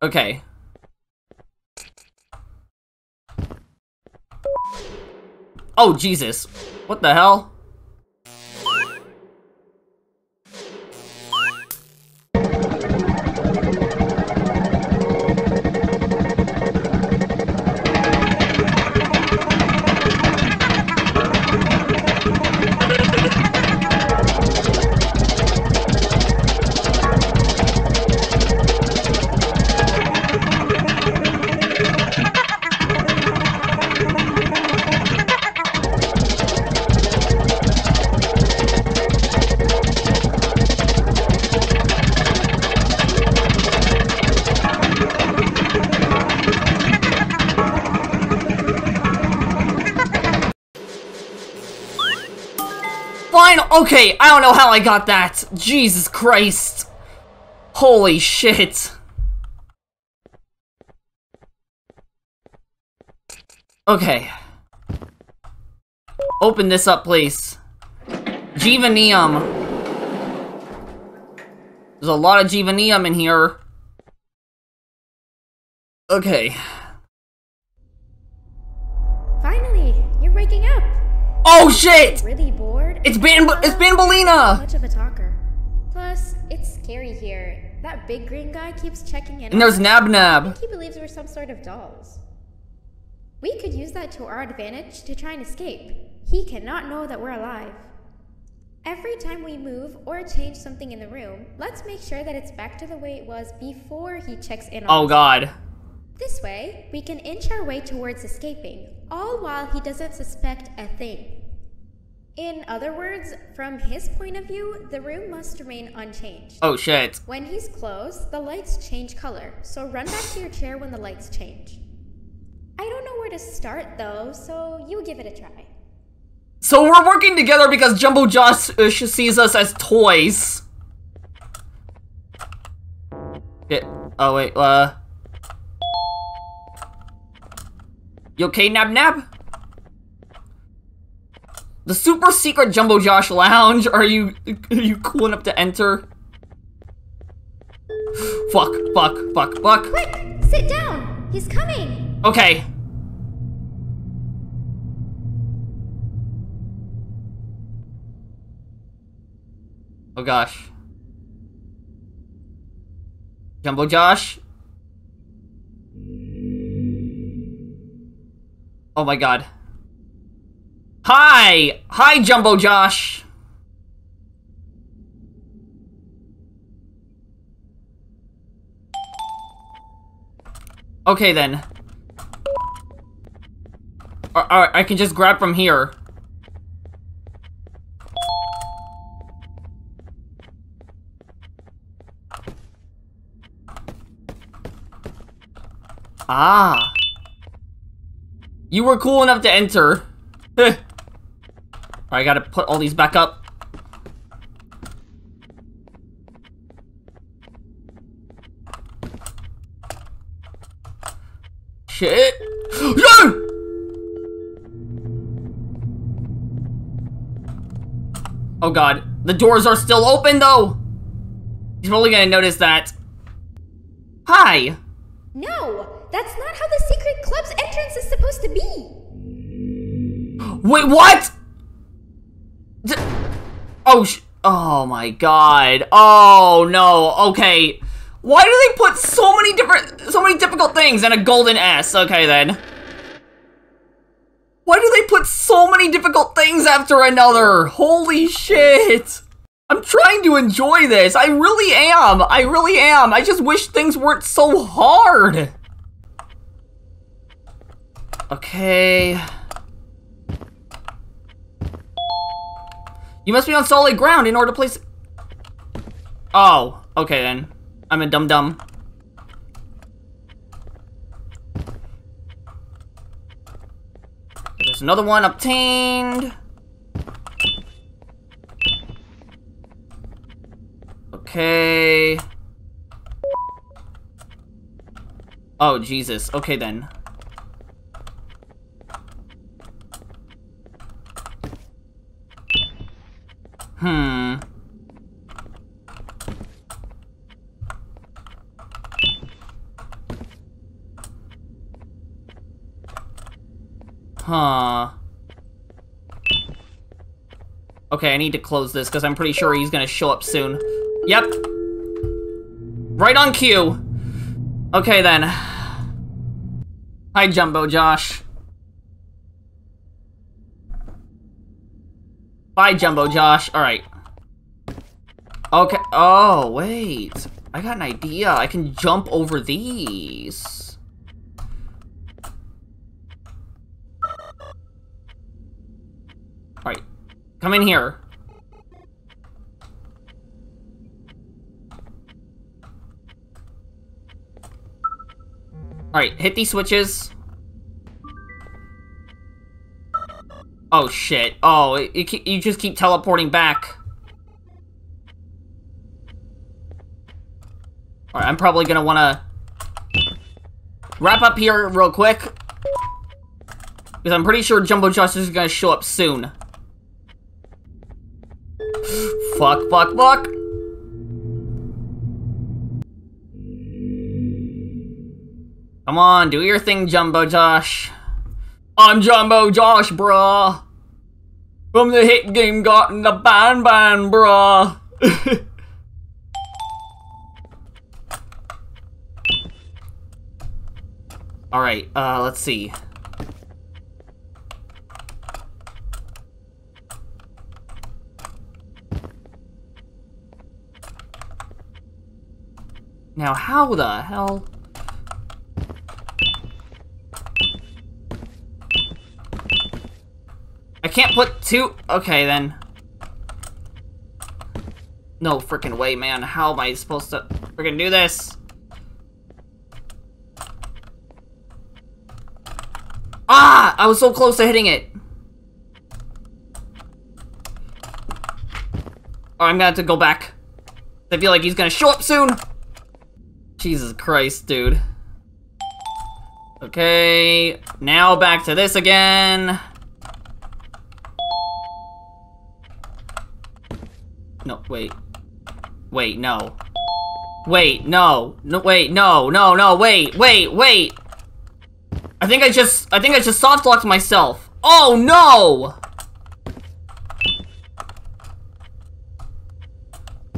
Okay. Oh, Jesus. What the hell? Okay, I don't know how I got that. Jesus Christ. Holy shit. Okay. Open this up, please. Givanium. There's a lot of Givanium in here. Okay. Finally, you're waking up. Oh shit! Really? It's Ban- it's Banbaleena! Much of a talker. Plus, it's scary here. That big green guy keeps checking in. And there's. Nab I Nab. think he believes we're some sort of dolls. We could use that to our advantage to try and escape. He cannot know that we're alive. Every time we move or change something in the room, let's make sure that it's back to the way it was before he checks in on Oh god. This way, we can inch our way towards escaping, all while he doesn't suspect a thing. In other words, from his point of view, the room must remain unchanged. Oh shit. When he's close, the lights change color, so run back to your chair when the lights change. I don't know where to start though, so you give it a try. So we're working together because Jumbo Josh uh, sees us as toys. Yeah. Oh wait. Uh. You okay, Nab Nab? The super secret Jumbo Josh lounge. Are you are you cool enough to enter? Fuck! Fuck! Fuck! Fuck! Quick, sit down. He's coming. Okay. Oh gosh. Jumbo Josh? Oh my god. Hi! Hi, Jumbo Josh! Okay then. Alright, I can just grab from here. Ah. You were cool enough to enter. I gotta put all these back up. Shit. No! Oh god. The doors are still open though! He's probably gonna notice that. Hi! No, that's not how the secret club's entrance is supposed to be. Wait, what? Oh, oh my god. Oh no. Okay. Why do they put so many different, so many difficult things in a golden S? Okay then. Why do they put so many difficult things after another? Holy shit. I'm trying to enjoy this. I really am. I really am. I just wish things weren't so hard. Okay. You must be on solid ground in order to place... Oh, okay then. I'm a dum-dum. There's another one obtained. Okay. Oh, Jesus. Okay, then. Hmm. Huh. Okay, I need to close this because I'm pretty sure he's gonna show up soon. Yep. Right on cue. Okay then. Hi, Jumbo Josh. Bye, Jumbo Josh. Alright. Okay. Oh, wait. I got an idea. I can jump over these. Alright. Come in here. Alright, hit these switches. Oh shit. Oh, you just keep teleporting back. Alright, I'm probably gonna wanna wrap up here real quick. Because I'm pretty sure Jumbo Josh is gonna show up soon. fuck, fuck, fuck! Come on, do your thing, Jumbo Josh. I'm Jumbo Josh, bruh. From the hit game Garten of BanBan, bruh. Alright, uh, let's see. Now, how the hell... I can't put two... Okay, then. No freaking way, man. How am I supposed to freaking do this? Ah! I was so close to hitting it. Oh, I'm gonna have to go back. I feel like he's gonna show up soon. Jesus Christ, dude. Okay, now back to this again. No, wait. Wait, no. Wait, no. No, wait, no, no, no, wait, wait, wait! I think I just, I think I just soft locked myself. Oh, no!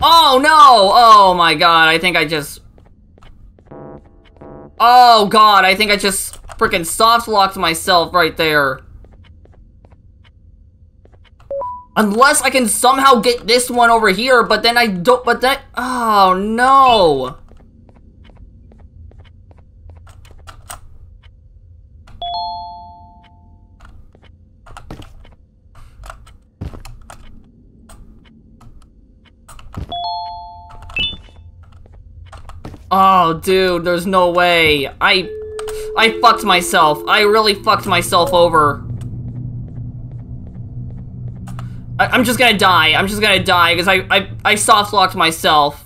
Oh, no! Oh, my God, I think I just... Oh god, I think I just freaking soft locked myself right there. Unless I can somehow get this one over here, but then I don't, but then, oh no. Oh, dude, there's no way. I, I fucked myself. I really fucked myself over. I, am just gonna die. I'm just gonna die because I, I, I soft locked myself.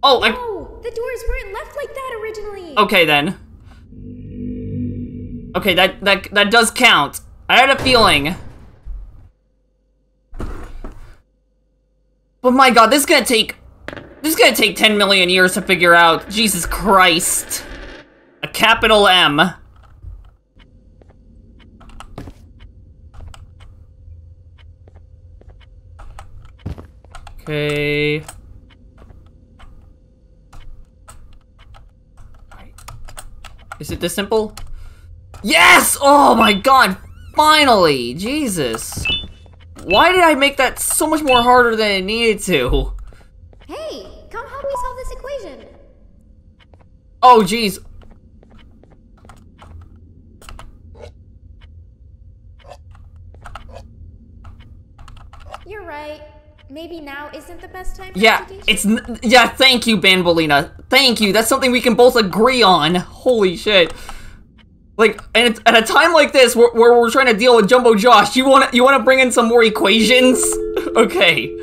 Oh, I... No, oh, the doors weren't left like that originally. Okay then. Okay, that that that does count. I had a feeling. But my god, this is gonna take... This is gonna take 10 million years to figure out. Jesus Christ. A capital M. Okay... Is it this simple? Yes! Oh my god! Finally! Jesus! Why did I make that so much more harder than it needed to? Hey, come help me solve this equation. Oh, jeez. You're right. Maybe now isn't the best time Yeah, it's... Yeah, thank you, Banbaleena. Thank you. That's something we can both agree on. Holy shit. Like, and at a time like this, where, where we're trying to deal with Jumbo Josh, you want you want to bring in some more equations? okay.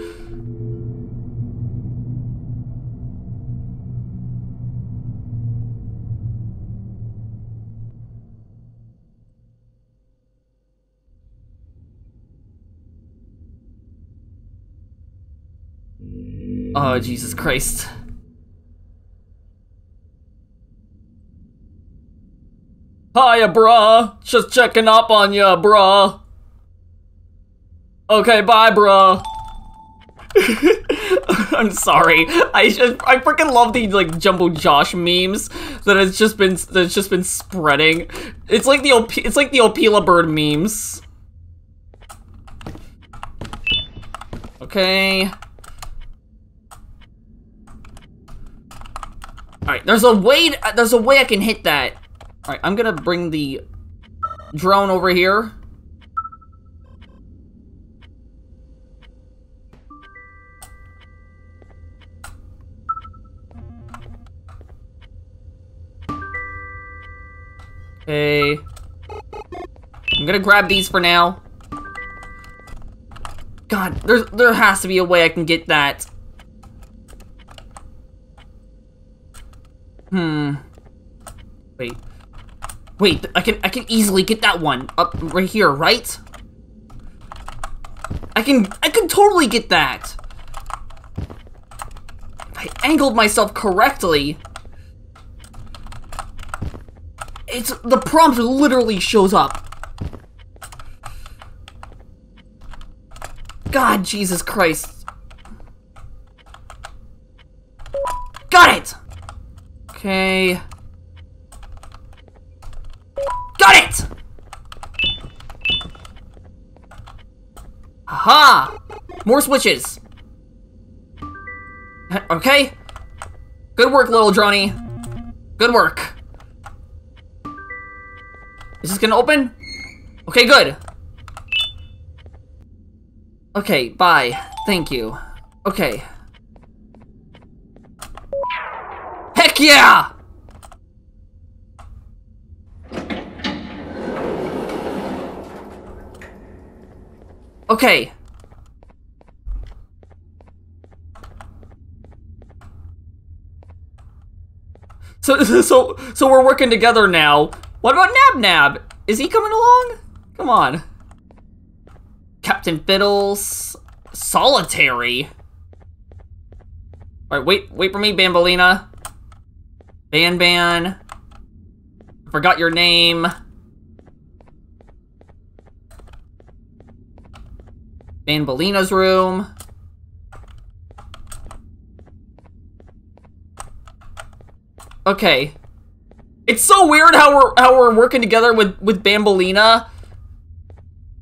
Oh, Jesus Christ. Hiya, bruh. Just checking up on ya, bruh. Okay, bye, bruh. I'm sorry. I just I freaking love the like Jumbo Josh memes that has just been that's just been spreading. It's like the Op it's like the Opila bird memes. Okay. Alright, there's a way there's a way I can hit that. Alright, I'm gonna bring the drone over here. Okay. I'm gonna grab these for now. God, there's there has to be a way I can get that. Hmm. Wait. Wait, I can I can easily get that one up right here, right? I can I can totally get that. I angled myself correctly. It's the prompt literally shows up. God, Jesus Christ. Got it! Okay. Got it! Aha! More switches. Okay. Good work, little Johnny. Good work. Is this gonna open? Okay, good. Okay, bye. Thank you. Okay. Heck yeah! Okay. So, so, so we're working together now. What about NabNab? Is he coming along? Come on. Captain Fiddles. Solitary. Alright, wait, wait for me, Banbaleena. BanBan. Forgot your name. Banbaleena's room. Okay. It's so weird how we're how we're working together with with Banbaleena.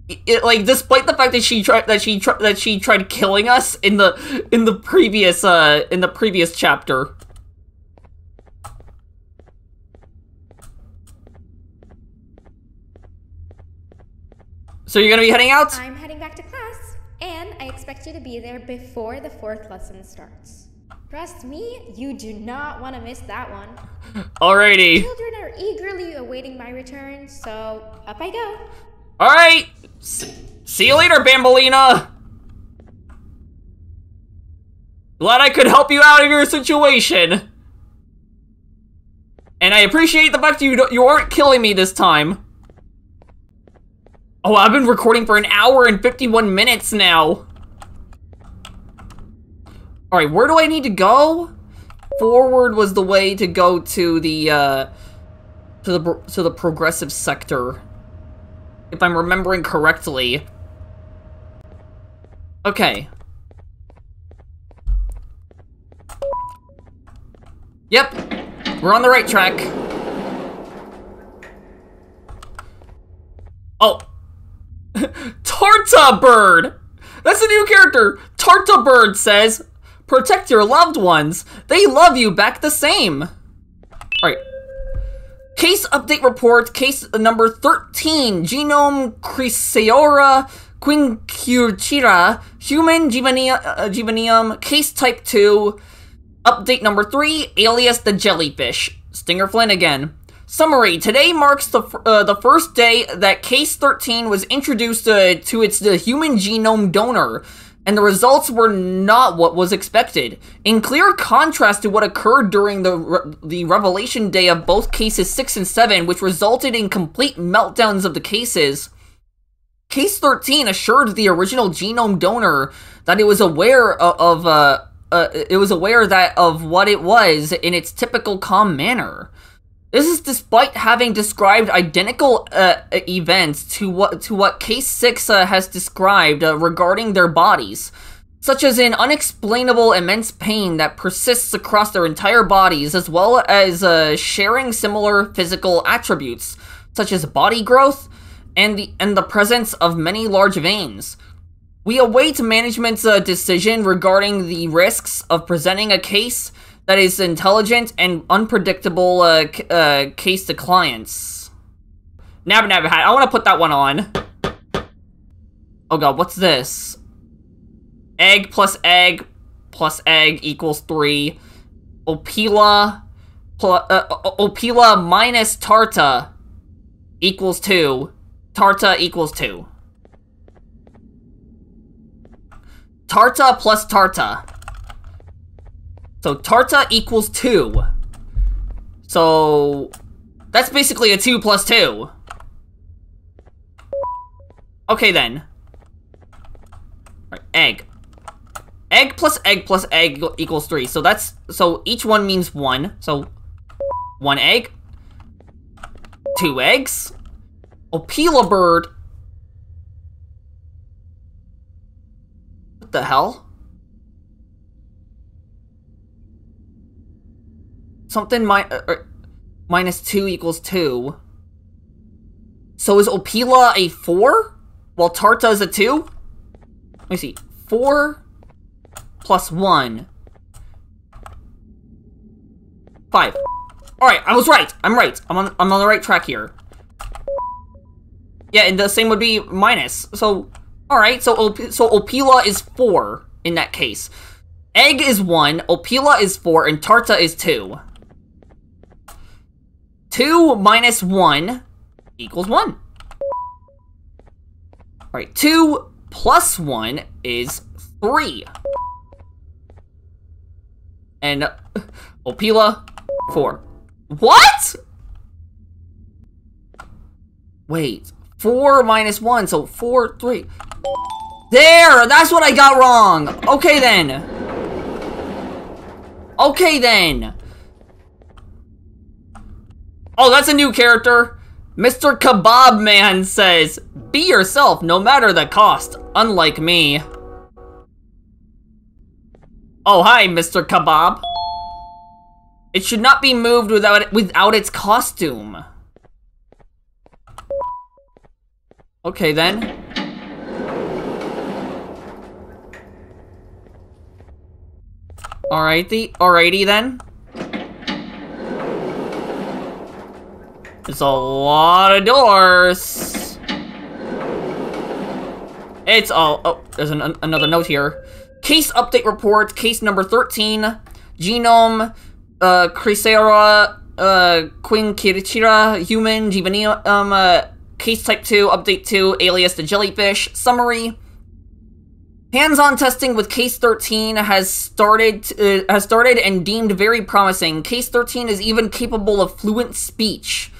It, it, like despite the fact that she tried that she tried that she tried killing us in the in the previous uh in the previous chapter. So you're gonna be heading out? I'm and I expect you to be there before the fourth lesson starts. Trust me, you do not want to miss that one. Alrighty. Children are eagerly awaiting my return, so up I go. Alright. See you later, Banbaleena! Glad I could help you out of your situation. And I appreciate the fact you, you aren't killing me this time. Oh, I've been recording for an hour and 51 minutes now. Alright, where do I need to go? Forward was the way to go to the, uh, to the, to the progressive sector. If I'm remembering correctly. Okay. Yep, we're on the right track. Oh. Tarta Bird! That's a new character! Tarta Bird says, Protect your loved ones. They love you back the same. Alright. Case update report, case number 13, Genome Chrysaora quinquecirrha, human Givanium, uh, case type 2, update number 3, alias the jellyfish. Stinger Flynn again. Summary, today marks the, uh, the first day that Case 13 was introduced uh, to its the human genome donor, and the results were not what was expected. In clear contrast to what occurred during the, re the revelation day of both cases 6 and 7, which resulted in complete meltdowns of the cases, Case 13 assured the original genome donor that it was aware of, of uh, uh, it was aware that of what it was in its typical calm manner. This is despite having described identical uh, events to what to what Case 6 uh, has described uh, regarding their bodies, such as an unexplainable immense pain that persists across their entire bodies, as well as uh, sharing similar physical attributes, such as body growth and the, and the presence of many large veins. We await management's uh, decision regarding the risks of presenting a case that is intelligent and unpredictable uh, uh, case to clients. NabNab Hat. I want to put that one on. Oh god, what's this? Egg plus egg plus egg equals 3. Opila plus, uh, Opila minus Tarta equals 2. Tarta equals 2. Tarta plus Tarta. So Tarta equals 2. So that's basically a 2 plus 2. Okay then. Right, egg. Egg plus egg plus egg equals 3. So that's so each one means 1. So one egg. Two eggs. Opila bird. What the hell? Something mi uh, uh, minus 2 equals 2. So is Opila a 4? While Tarta is a 2? Let me see. 4 plus 1. 5. Alright, I was right. I'm right. I'm on, I'm on the right track here. Yeah, and the same would be minus. So, alright, so, Op so Opila is 4 in that case. Egg is 1, Opila is 4, and Tarta is 2. 2 minus 1 equals 1. Alright, 2 plus 1 is 3. And Opila, 4. What? Wait, 4 minus 1, so 4, 3. There! That's what I got wrong! Okay then. Okay then. Oh, that's a new character. Mr. Kebab Man says, Be yourself no matter the cost, unlike me. Oh, hi, Mr. Kebab. It should not be moved without without its costume. Okay then. Alrighty, alrighty then. It's a lot of doors. It's all, oh, there's an, another note here. Case update report, case number 13, genome, uh, Chrysaora, uh, quinquecirrha, human, Givanium, um, uh, case type 2, update 2, alias the jellyfish, summary. Hands-on testing with Case 13 has started uh, has started and deemed very promising. Case 13 is even capable of fluent speech.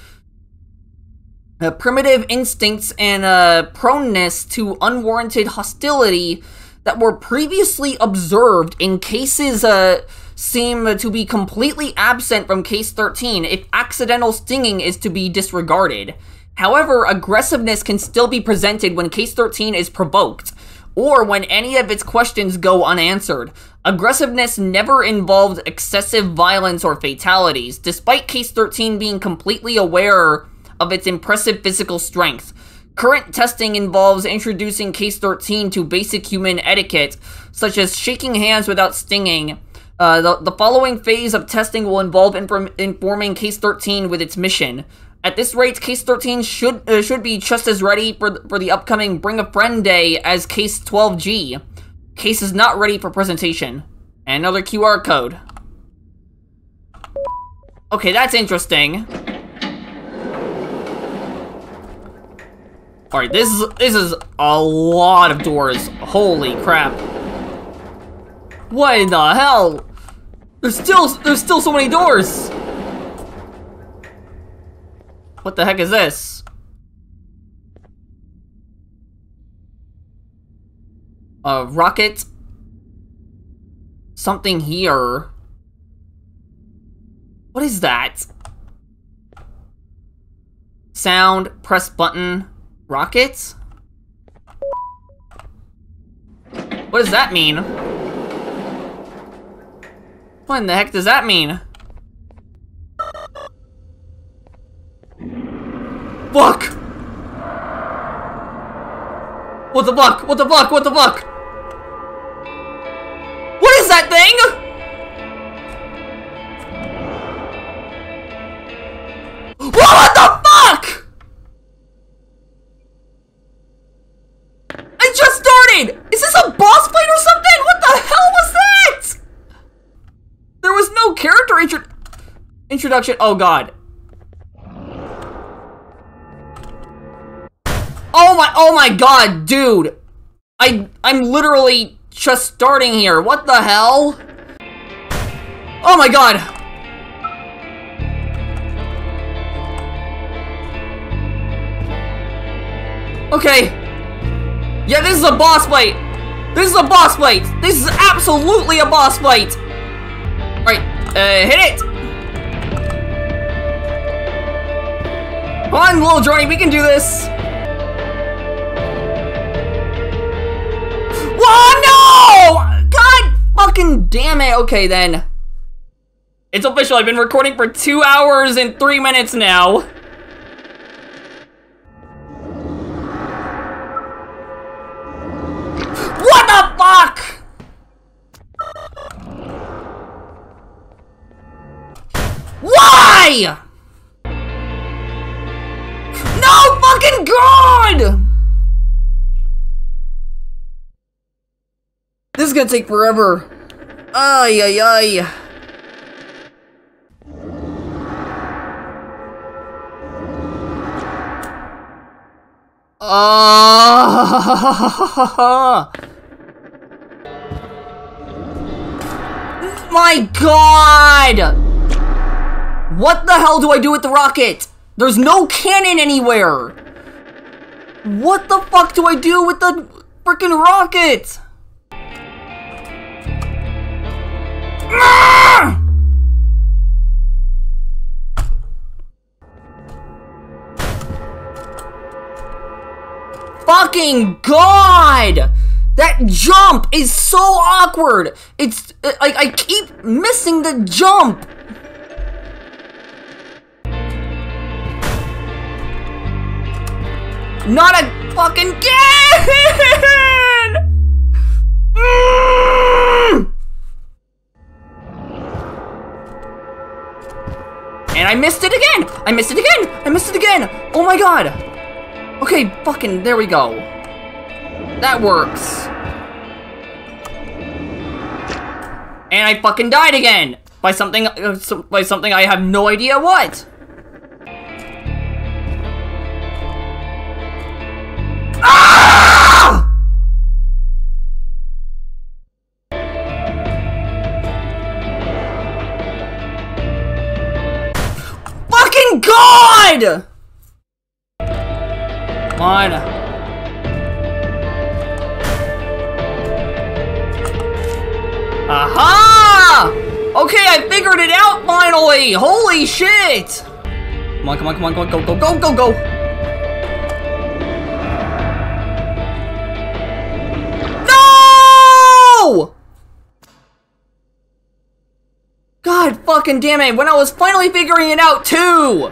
Uh, primitive instincts and uh, proneness to unwarranted hostility that were previously observed in cases uh, seem to be completely absent from Case 13 if accidental stinging is to be disregarded. However, aggressiveness can still be presented when Case 13 is provoked or when any of its questions go unanswered. Aggressiveness never involved excessive violence or fatalities, despite Case 13 being completely aware of its impressive physical strength. Current testing involves introducing Case 13 to basic human etiquette, such as shaking hands without stinging. Uh, the, the following phase of testing will involve inform informing Case 13 with its mission. At this rate, Case 13 should uh, should be just as ready for the, for the upcoming Bring a Friend Day as Case 12G. Case is not ready for presentation. Another QR code. Okay, that's interesting. Alright, this is this is a lot of doors. Holy crap. What in the hell? There's still there's still so many doors. What the heck is this? A rocket? Something here. What is that? Sound, press button, rocket? What does that mean? What in the heck does that mean? fuck? What the fuck? What the fuck? What the fuck? What is that thing? What the fuck? I just started! Is this a boss fight or something? What the hell was that? There was no character intro introduction. Oh god. Oh my, oh my god, dude! I, I'm literally just starting here. What the hell? Oh my god! Okay. Yeah, this is a boss fight. This is a boss fight. This is absolutely a boss fight. Alright, uh, hit it. On, little Johnny, we can do this. Oh no! God fucking damn it. Okay then. It's official. I've been recording for two hours and three minutes now. What the fuck? Why? God! This is gonna take forever. Ay, ay, ay. Ah! My god! What the hell do I do with the rocket? There's no cannon anywhere! What the fuck do I do with the freaking rocket? Fucking God! That jump is so awkward! It's- like I keep missing the jump! Not a fucking again! And I missed it again! I missed it again! I missed it again! Oh my god! Okay, fucking, there we go. That works. And I fucking died again! By something, uh, by something I have no idea what! Ah! Fucking God! Come on. Aha! Okay, I figured it out finally! Holy shit! Come on, come on, come on, go, go, go, go, go, go! God fucking damn it, when I was finally figuring it out too!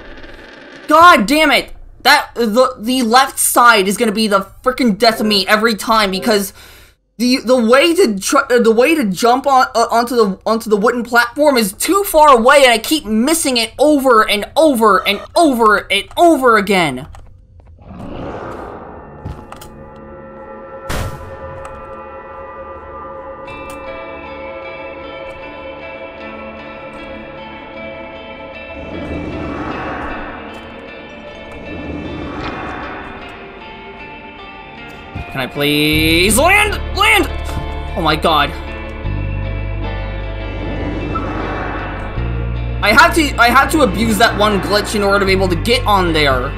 God damn it! That, the, the left side is gonna be the freaking death of me every time because the the way to uh, the way to jump on uh, onto the onto the wooden platform is too far away and I keep missing it over and over and over and over again. Can I please land? Land! Oh my god. I had to I had to abuse that one glitch in order to be able to get on there.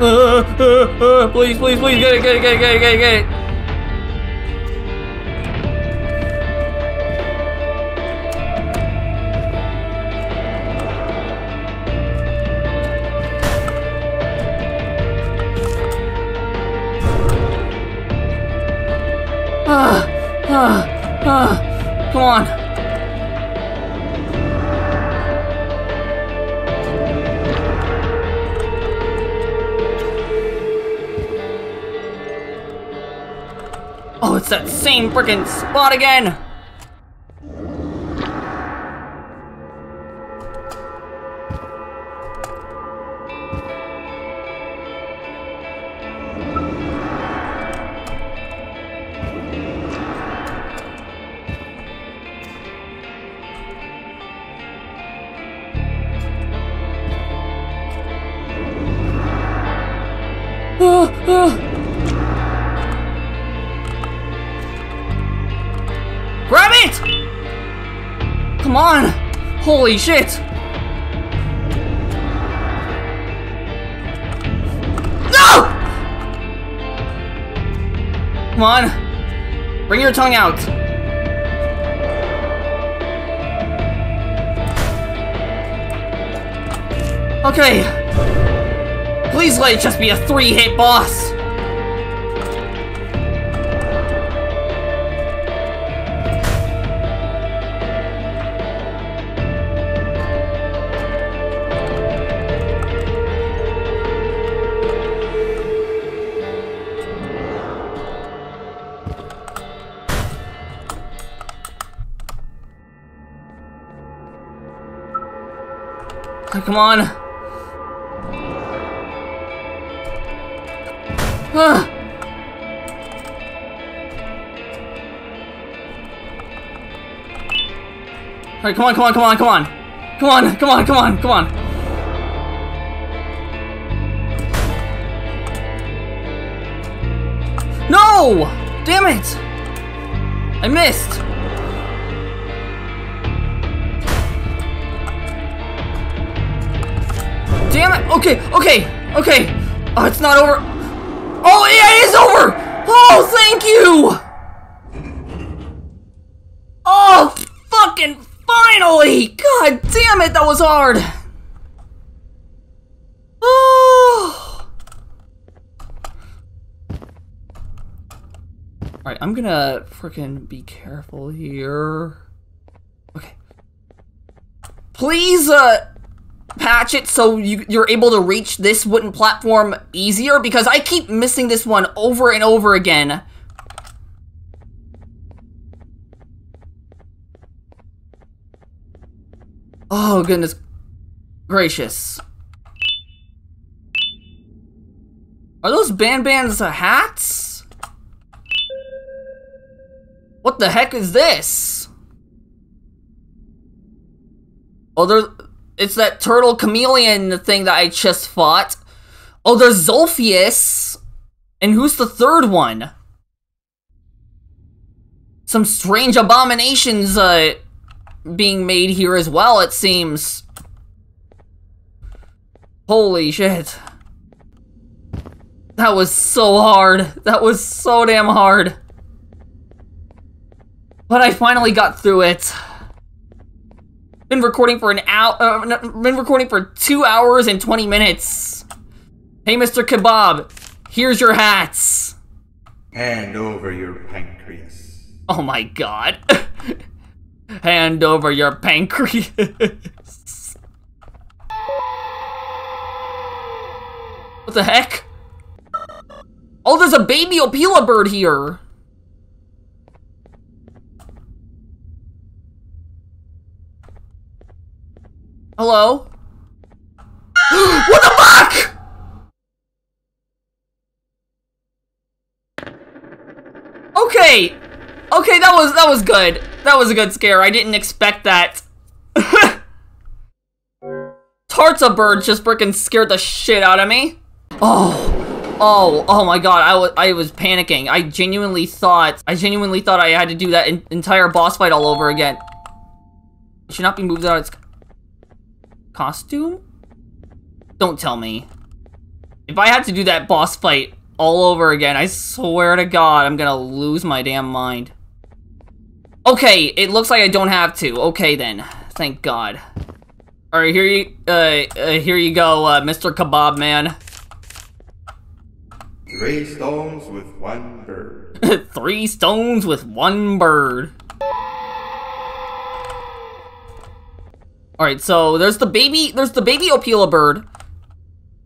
Uh, uh, uh, please, please, please, get it, get it, get it, get it, get it, come on. Oh, it's that same freaking spot again! Holy shit! No! Come on! Bring your tongue out! Okay. Please let it just be a three-hit boss! Come on. Ah. Alright, come on, come on, come on, come on. Come on, come on, come on, come on. No! Damn it! I missed. Okay, okay, okay. Oh, it's not over. Oh, yeah, it is over! Oh, thank you! Oh, fucking Finally! God damn it, that was hard! Oh! Alright, I'm gonna freaking be careful here. Okay. Please, uh, patch it so you, you're able to reach this wooden platform easier because I keep missing this one over and over again. Oh, goodness gracious. Are those Banban's hats? What the heck is this? Oh, there's... It's that turtle chameleon thing that I just fought. Oh, there's Zolphius. And who's the third one? Some strange abominations, uh, being made here as well, it seems. Holy shit. That was so hard. That was so damn hard. But I finally got through it. Been recording for an hour, uh, been recording for two hours and 20 minutes. Hey, Mr. Kebab, here's your hats. Hand over your pancreas. Oh my god. Hand over your pancreas. what the heck? Oh, there's a baby Opila bird here. Hello? what the fuck? Okay. Okay, that was that was good. That was a good scare. I didn't expect that. Tarta bird just freaking scared the shit out of me. Oh. Oh, oh my god, I was I was panicking. I genuinely thought I genuinely thought I had to do that entire boss fight all over again. It should not be moved out of its costume? Don't tell me. If I had to do that boss fight all over again, I swear to god, I'm gonna lose my damn mind. Okay, it looks like I don't have to. Okay then. Thank God. Alright, here you uh, uh, here you go, uh, Mr. Kebab Man. Three stones with one bird. Three stones with one bird. Alright, so there's the baby there's the baby Opila bird.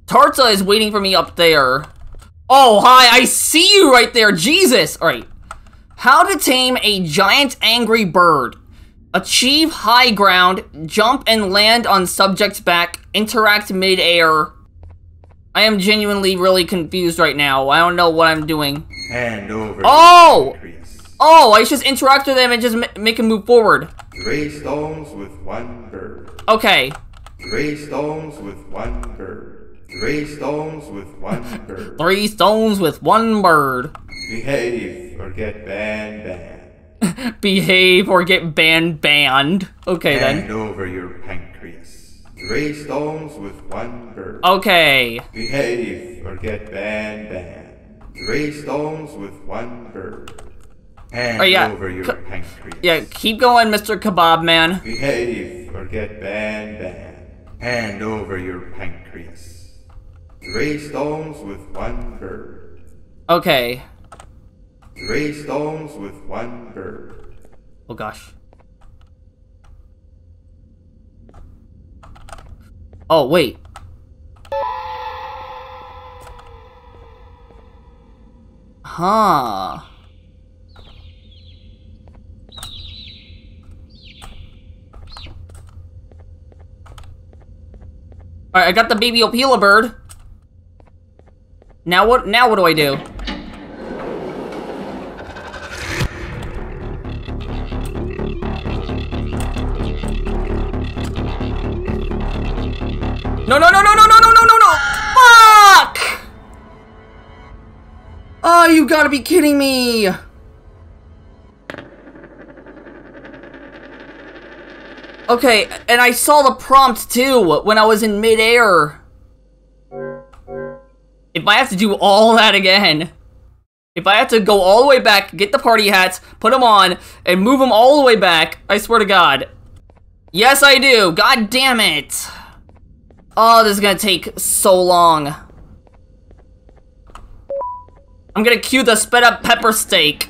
Tarta is waiting for me up there. Oh, hi, I see you right there, Jesus! Alright, how to tame a giant angry bird. Achieve high ground, jump and land on subject's back, interact mid-air. I am genuinely really confused right now. I don't know what I'm doing. Hand over. Oh! Oh, I just interact with them and just make him move forward. Three stones with one bird. Okay. Three stones with one bird. Three stones with one bird. Three stones with one bird. Behave or get banned banned. Behave or get banned banned. Okay Hand then. over your pancreas. Three stones with one bird. Okay. Behave or get banned banned. Three stones with one bird. Hand oh, yeah. over your pancreas. Yeah, keep going, Mr. Kebab Man. Behave or get banned banned. Hand over your pancreas. Three stones with one bird. Okay. Three stones with one bird. Oh gosh. Oh, wait. Huh. Alright, I got the baby Opila bird. Now what now what do I do? No, no, no, no, no, no, no, no, no, no! Fuck! Oh, you gotta be kidding me! Okay, and I saw the prompt too when I was in midair. If I have to do all that again, if I have to go all the way back, get the party hats, put them on, and move them all the way back, I swear to God. Yes, I do. God damn it. Oh, this is gonna take so long. I'm gonna cue the sped up pepper steak.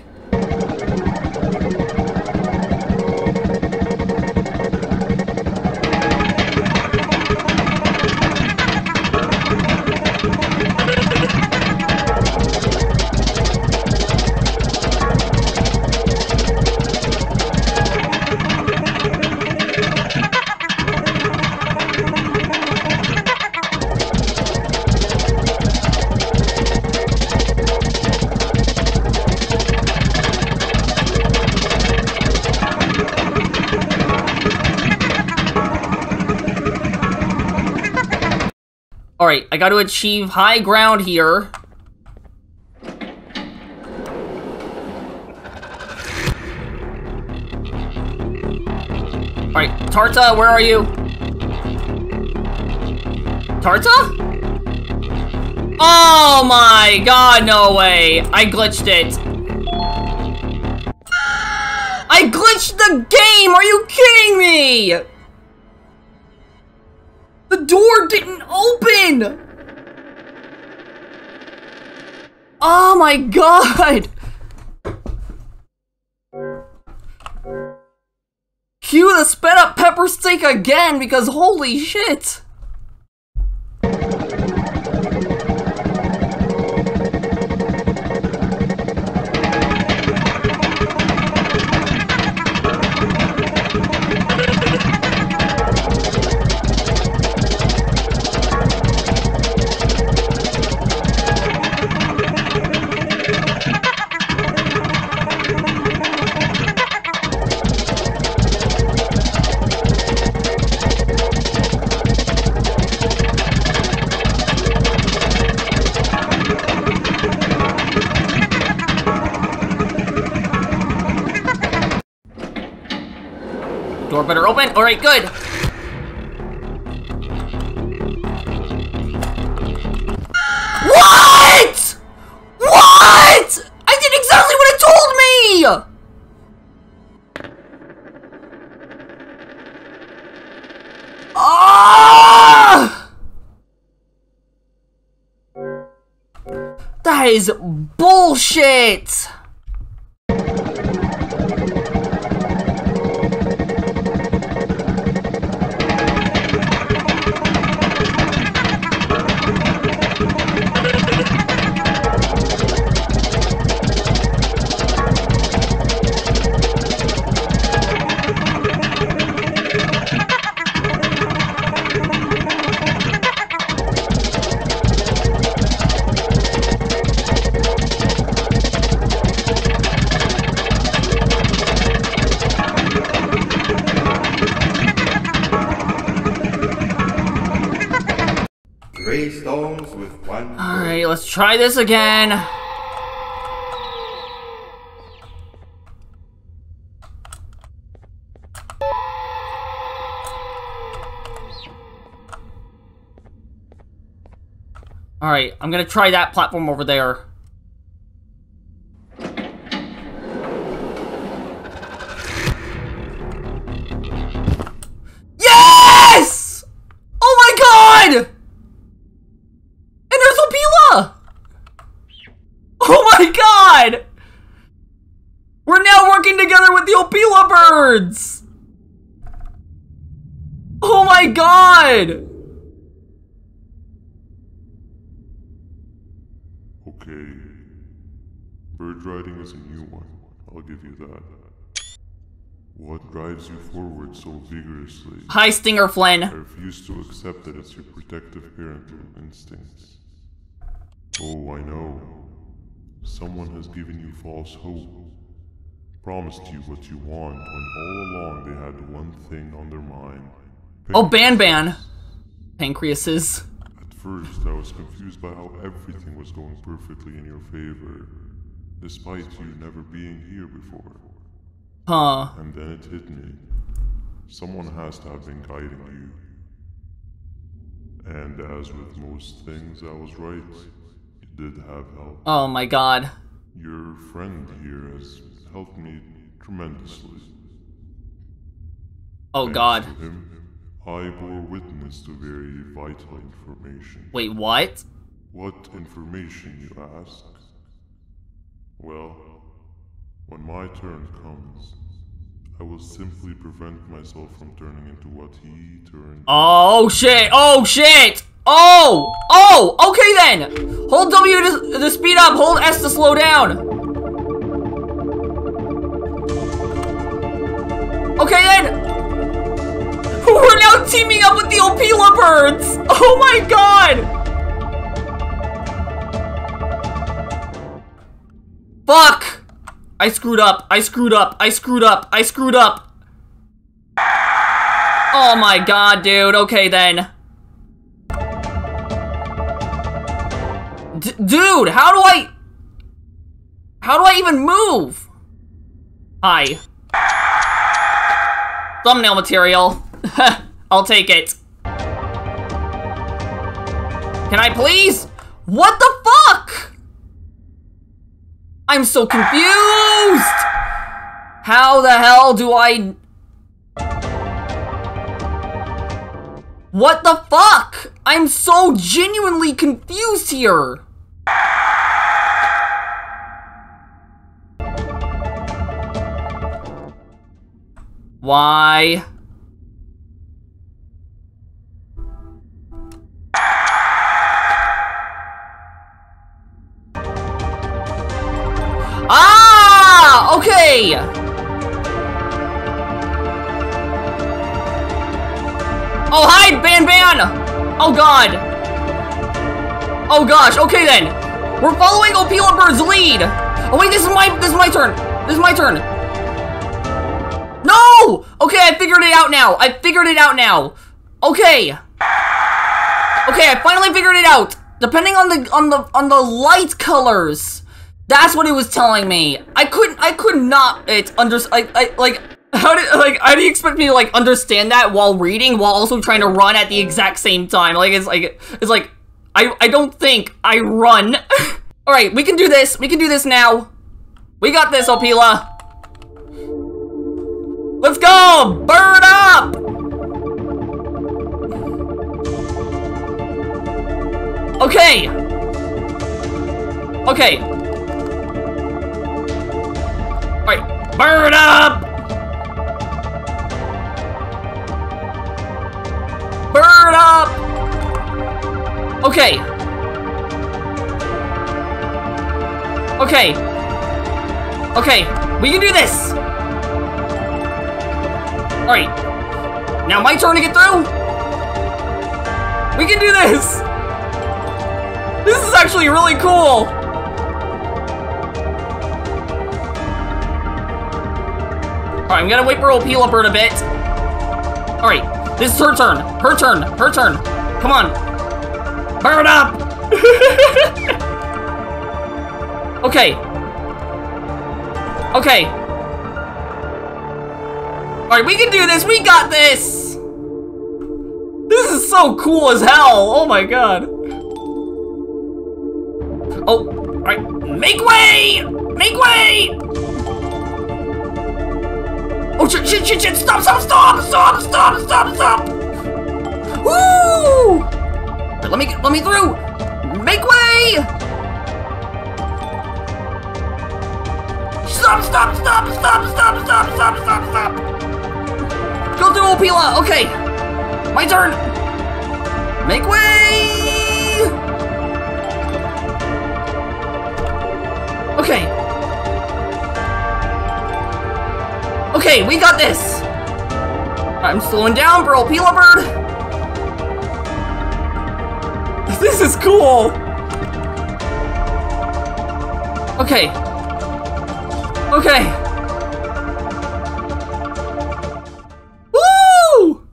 Alright, I gotta achieve high ground here. Alright, Tarta, where are you? Tarta? Oh my god, no way! I glitched it. I glitched the game! Are you kidding me? The door didn't open! Oh my god! Cue the sped up pepper steak again because holy shit! Alright, good. What? What? I did exactly what it told me! Ah! That is bullshit! Try this again. Alright, I'm gonna try that platform over there. God! Okay. Bird riding is a new one. I'll give you that. What drives you forward so vigorously? Hi, Stinger Flynn! I refuse to accept that it's your protective parental instincts. Oh, I know. Someone has given you false hope. Promised you what you want when all along they had one thing on their mind. Oh, Ban Ban. Pancreases. At first, I was confused by how everything was going perfectly in your favor, despite you never being here before. Huh. And then it hit me. Someone has to have been guiding you. And as with most things, I was right. You did have help. Oh my god. Your friend here has helped me tremendously. Oh Thanks god. I bore witness to very vital information. Wait, what? What information, you ask? Well, when my turn comes, I will simply prevent myself from turning into what he turned. Oh shit! Oh shit! Oh! Oh! Okay then! Hold W to, to speed up, hold S to slow down. Okay then! Teaming up with the Opila birds! Oh my god! Fuck! I screwed up, I screwed up, I screwed up, I screwed up. Oh my god, dude. Okay then. D dude, how do I... How do I even move? Hi. Thumbnail material. I'll take it. Can I please? What the fuck? I'm so confused! How the hell do I... What the fuck? I'm so genuinely confused here. Why? Okay! Oh, hide, BanBan! Oh, God. Oh, gosh. Okay, then. We're following Opila Bird's lead. Oh, wait, this is my, this is my turn. This is my turn. No! Okay, I figured it out now. I figured it out now. Okay. Okay, I finally figured it out. Depending on the, on the, on the light colors. That's what it was telling me. I couldn't, I could not, it, under, I, I, like, how did, like, how do you expect me to, like, understand that while reading, while also trying to run at the exact same time? Like, it's like, it's like, I, I don't think I run. Alright, we can do this. We can do this now. We got this, Opila. Let's go! Bird up! Okay. Okay. Alright, Bird up! Bird up! Okay. Okay. Okay, we can do this! Alright. Now my turn to get through? We can do this! This is actually really cool! Alright, I'm gonna wait for Opila Bird a bit. Alright, this is her turn. Her turn. Her turn. Come on. Bird up! okay. Okay. Alright, we can do this! We got this! This is so cool as hell! Oh my god. Oh, alright. Make way! Make way! Oh shit, shit, shit, shit! Stop, stop, stop! Stop, stop, stop, stop! Woo! Let me, let me through! Make way! Stop, stop, stop, stop, stop, stop, stop, stop, stop! Go through Opila! Okay! My turn! Make way! Okay. Okay, we got this! I'm slowing down for Opila Bird! This is cool! Okay. Okay. Woo!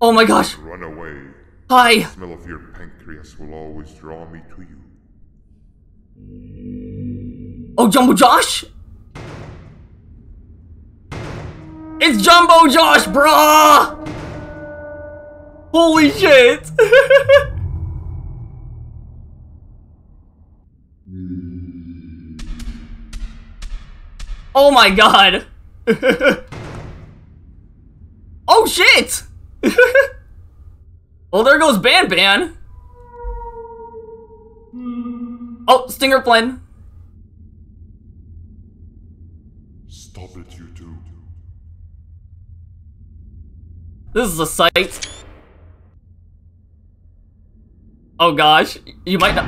Oh my gosh. Run away. Hi. The smell of your pancreas will always draw me to you. Oh, Jumbo Josh? It's Jumbo Josh, bruh! Holy shit! Oh my god! oh shit! well, oh, there goes BanBan. Oh, Stinger Flynn. Stop it, you two. This is a sight. Oh gosh, you might not.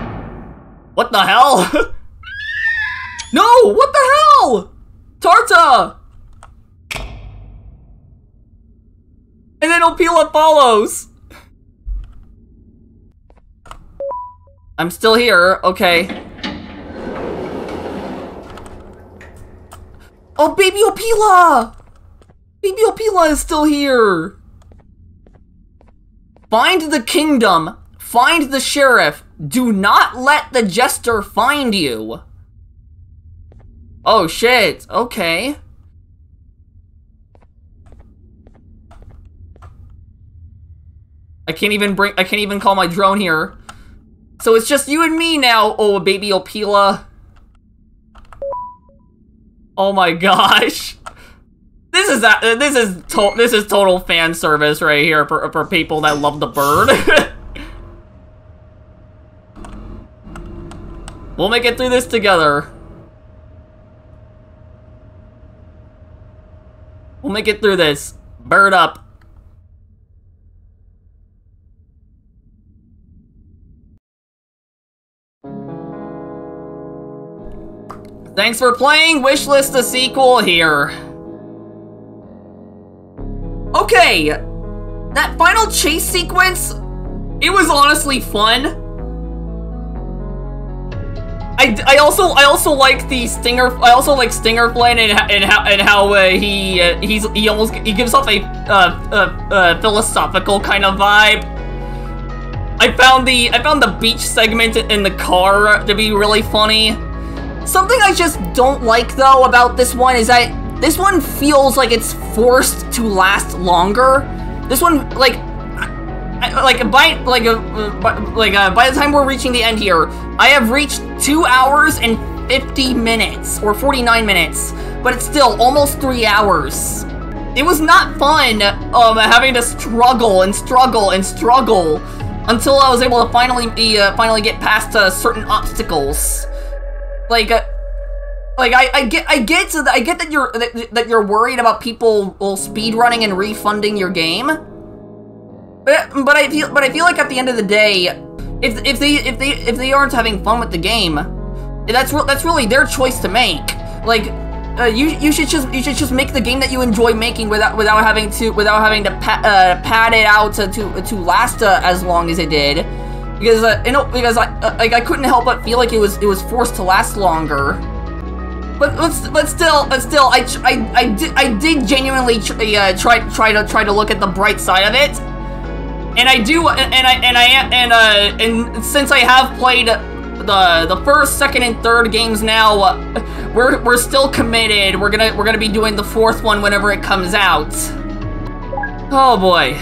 What the hell? no, what the hell? Tarta! And then Opila follows. I'm still here, okay. Oh, baby Opila! Baby Opila is still here! Find the kingdom. Find the sheriff. Do not let the jester find you. Oh shit, okay. I can't even bring- I can't even call my drone here. So it's just you and me now, oh baby Opila. Oh my gosh. This is that. This is this is total fan service right here for for people that love the bird. we'll make it through this together. We'll make it through this. Bird up. Thanks for playing Wishlist the sequel here. Okay, that final chase sequence, it was honestly fun. I, I also I also like the Stinger I also like Stinger Flynn and, and how and how uh, he uh, he's he almost he gives off a uh, uh, uh, philosophical kind of vibe. I found the I found the beach segment in the car to be really funny. Something I just don't like though about this one is that this one feels like it's forced to last longer. This one, like, like by like uh, like uh, by the time we're reaching the end here, I have reached two hours and 50 minutes or 49 minutes, but it's still almost three hours. It was not fun um, having to struggle and struggle and struggle until I was able to finally uh, finally get past uh, certain obstacles. Like. Uh, like I, I get I get to I get that you're that, that you're worried about people well, speed running and refunding your game. But but I feel but I feel like at the end of the day, if if they if they if they aren't having fun with the game, that's that's really their choice to make. Like uh, you you should just you should just make the game that you enjoy making without without having to without having to pa uh, pad it out to to, to last uh, as long as it did. Because uh, you know because I uh, like I couldn't help but feel like it was it was forced to last longer. But but still, but still, I I I did I did genuinely tr uh, try try to try to look at the bright side of it, and I do, and I and I and uh and since I have played the the first, second, and third games now, uh, we're we're still committed. We're gonna we're gonna be doing the fourth one whenever it comes out. Oh boy.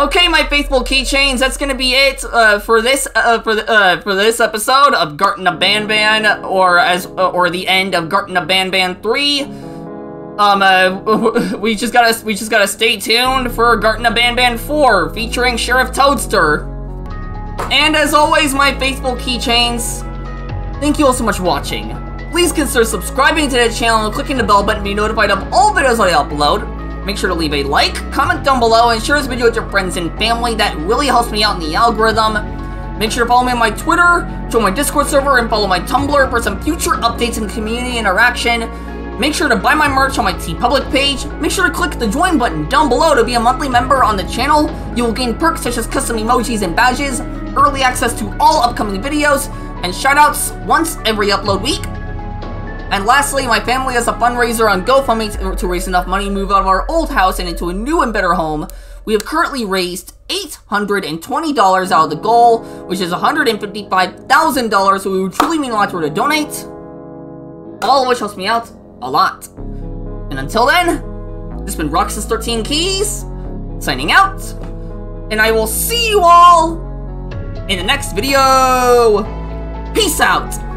Okay, my faithful keychains, that's gonna be it uh, for this uh, for the, uh, for this episode of Garten of Banban, or as uh, or the end of Garten of Banban three. Um, uh, we just gotta we just gotta stay tuned for Garten of Banban four, featuring Sheriff Toadster. And as always, my faithful keychains, thank you all so much for watching. Please consider subscribing to the channel and clicking the bell button to be notified of all videos I upload. Make sure to leave a like, comment down below, and share this video with your friends and family. That really helps me out in the algorithm. Make sure to follow me on my Twitter, join my Discord server, and follow my Tumblr for some future updates and community interaction. Make sure to buy my merch on my TeePublic page. Make sure to click the join button down below to be a monthly member on the channel. You will gain perks such as custom emojis and badges, early access to all upcoming videos, and shoutouts once every upload week. And lastly, my family has a fundraiser on GoFundMe to raise enough money to move out of our old house and into a new and better home. We have currently raised $820 out of the goal, which is $155,000, so we would truly mean a lot to to donate. All of which helps me out a lot. And until then, this has been Roxas13 Keys, signing out, and I will see you all in the next video. Peace out!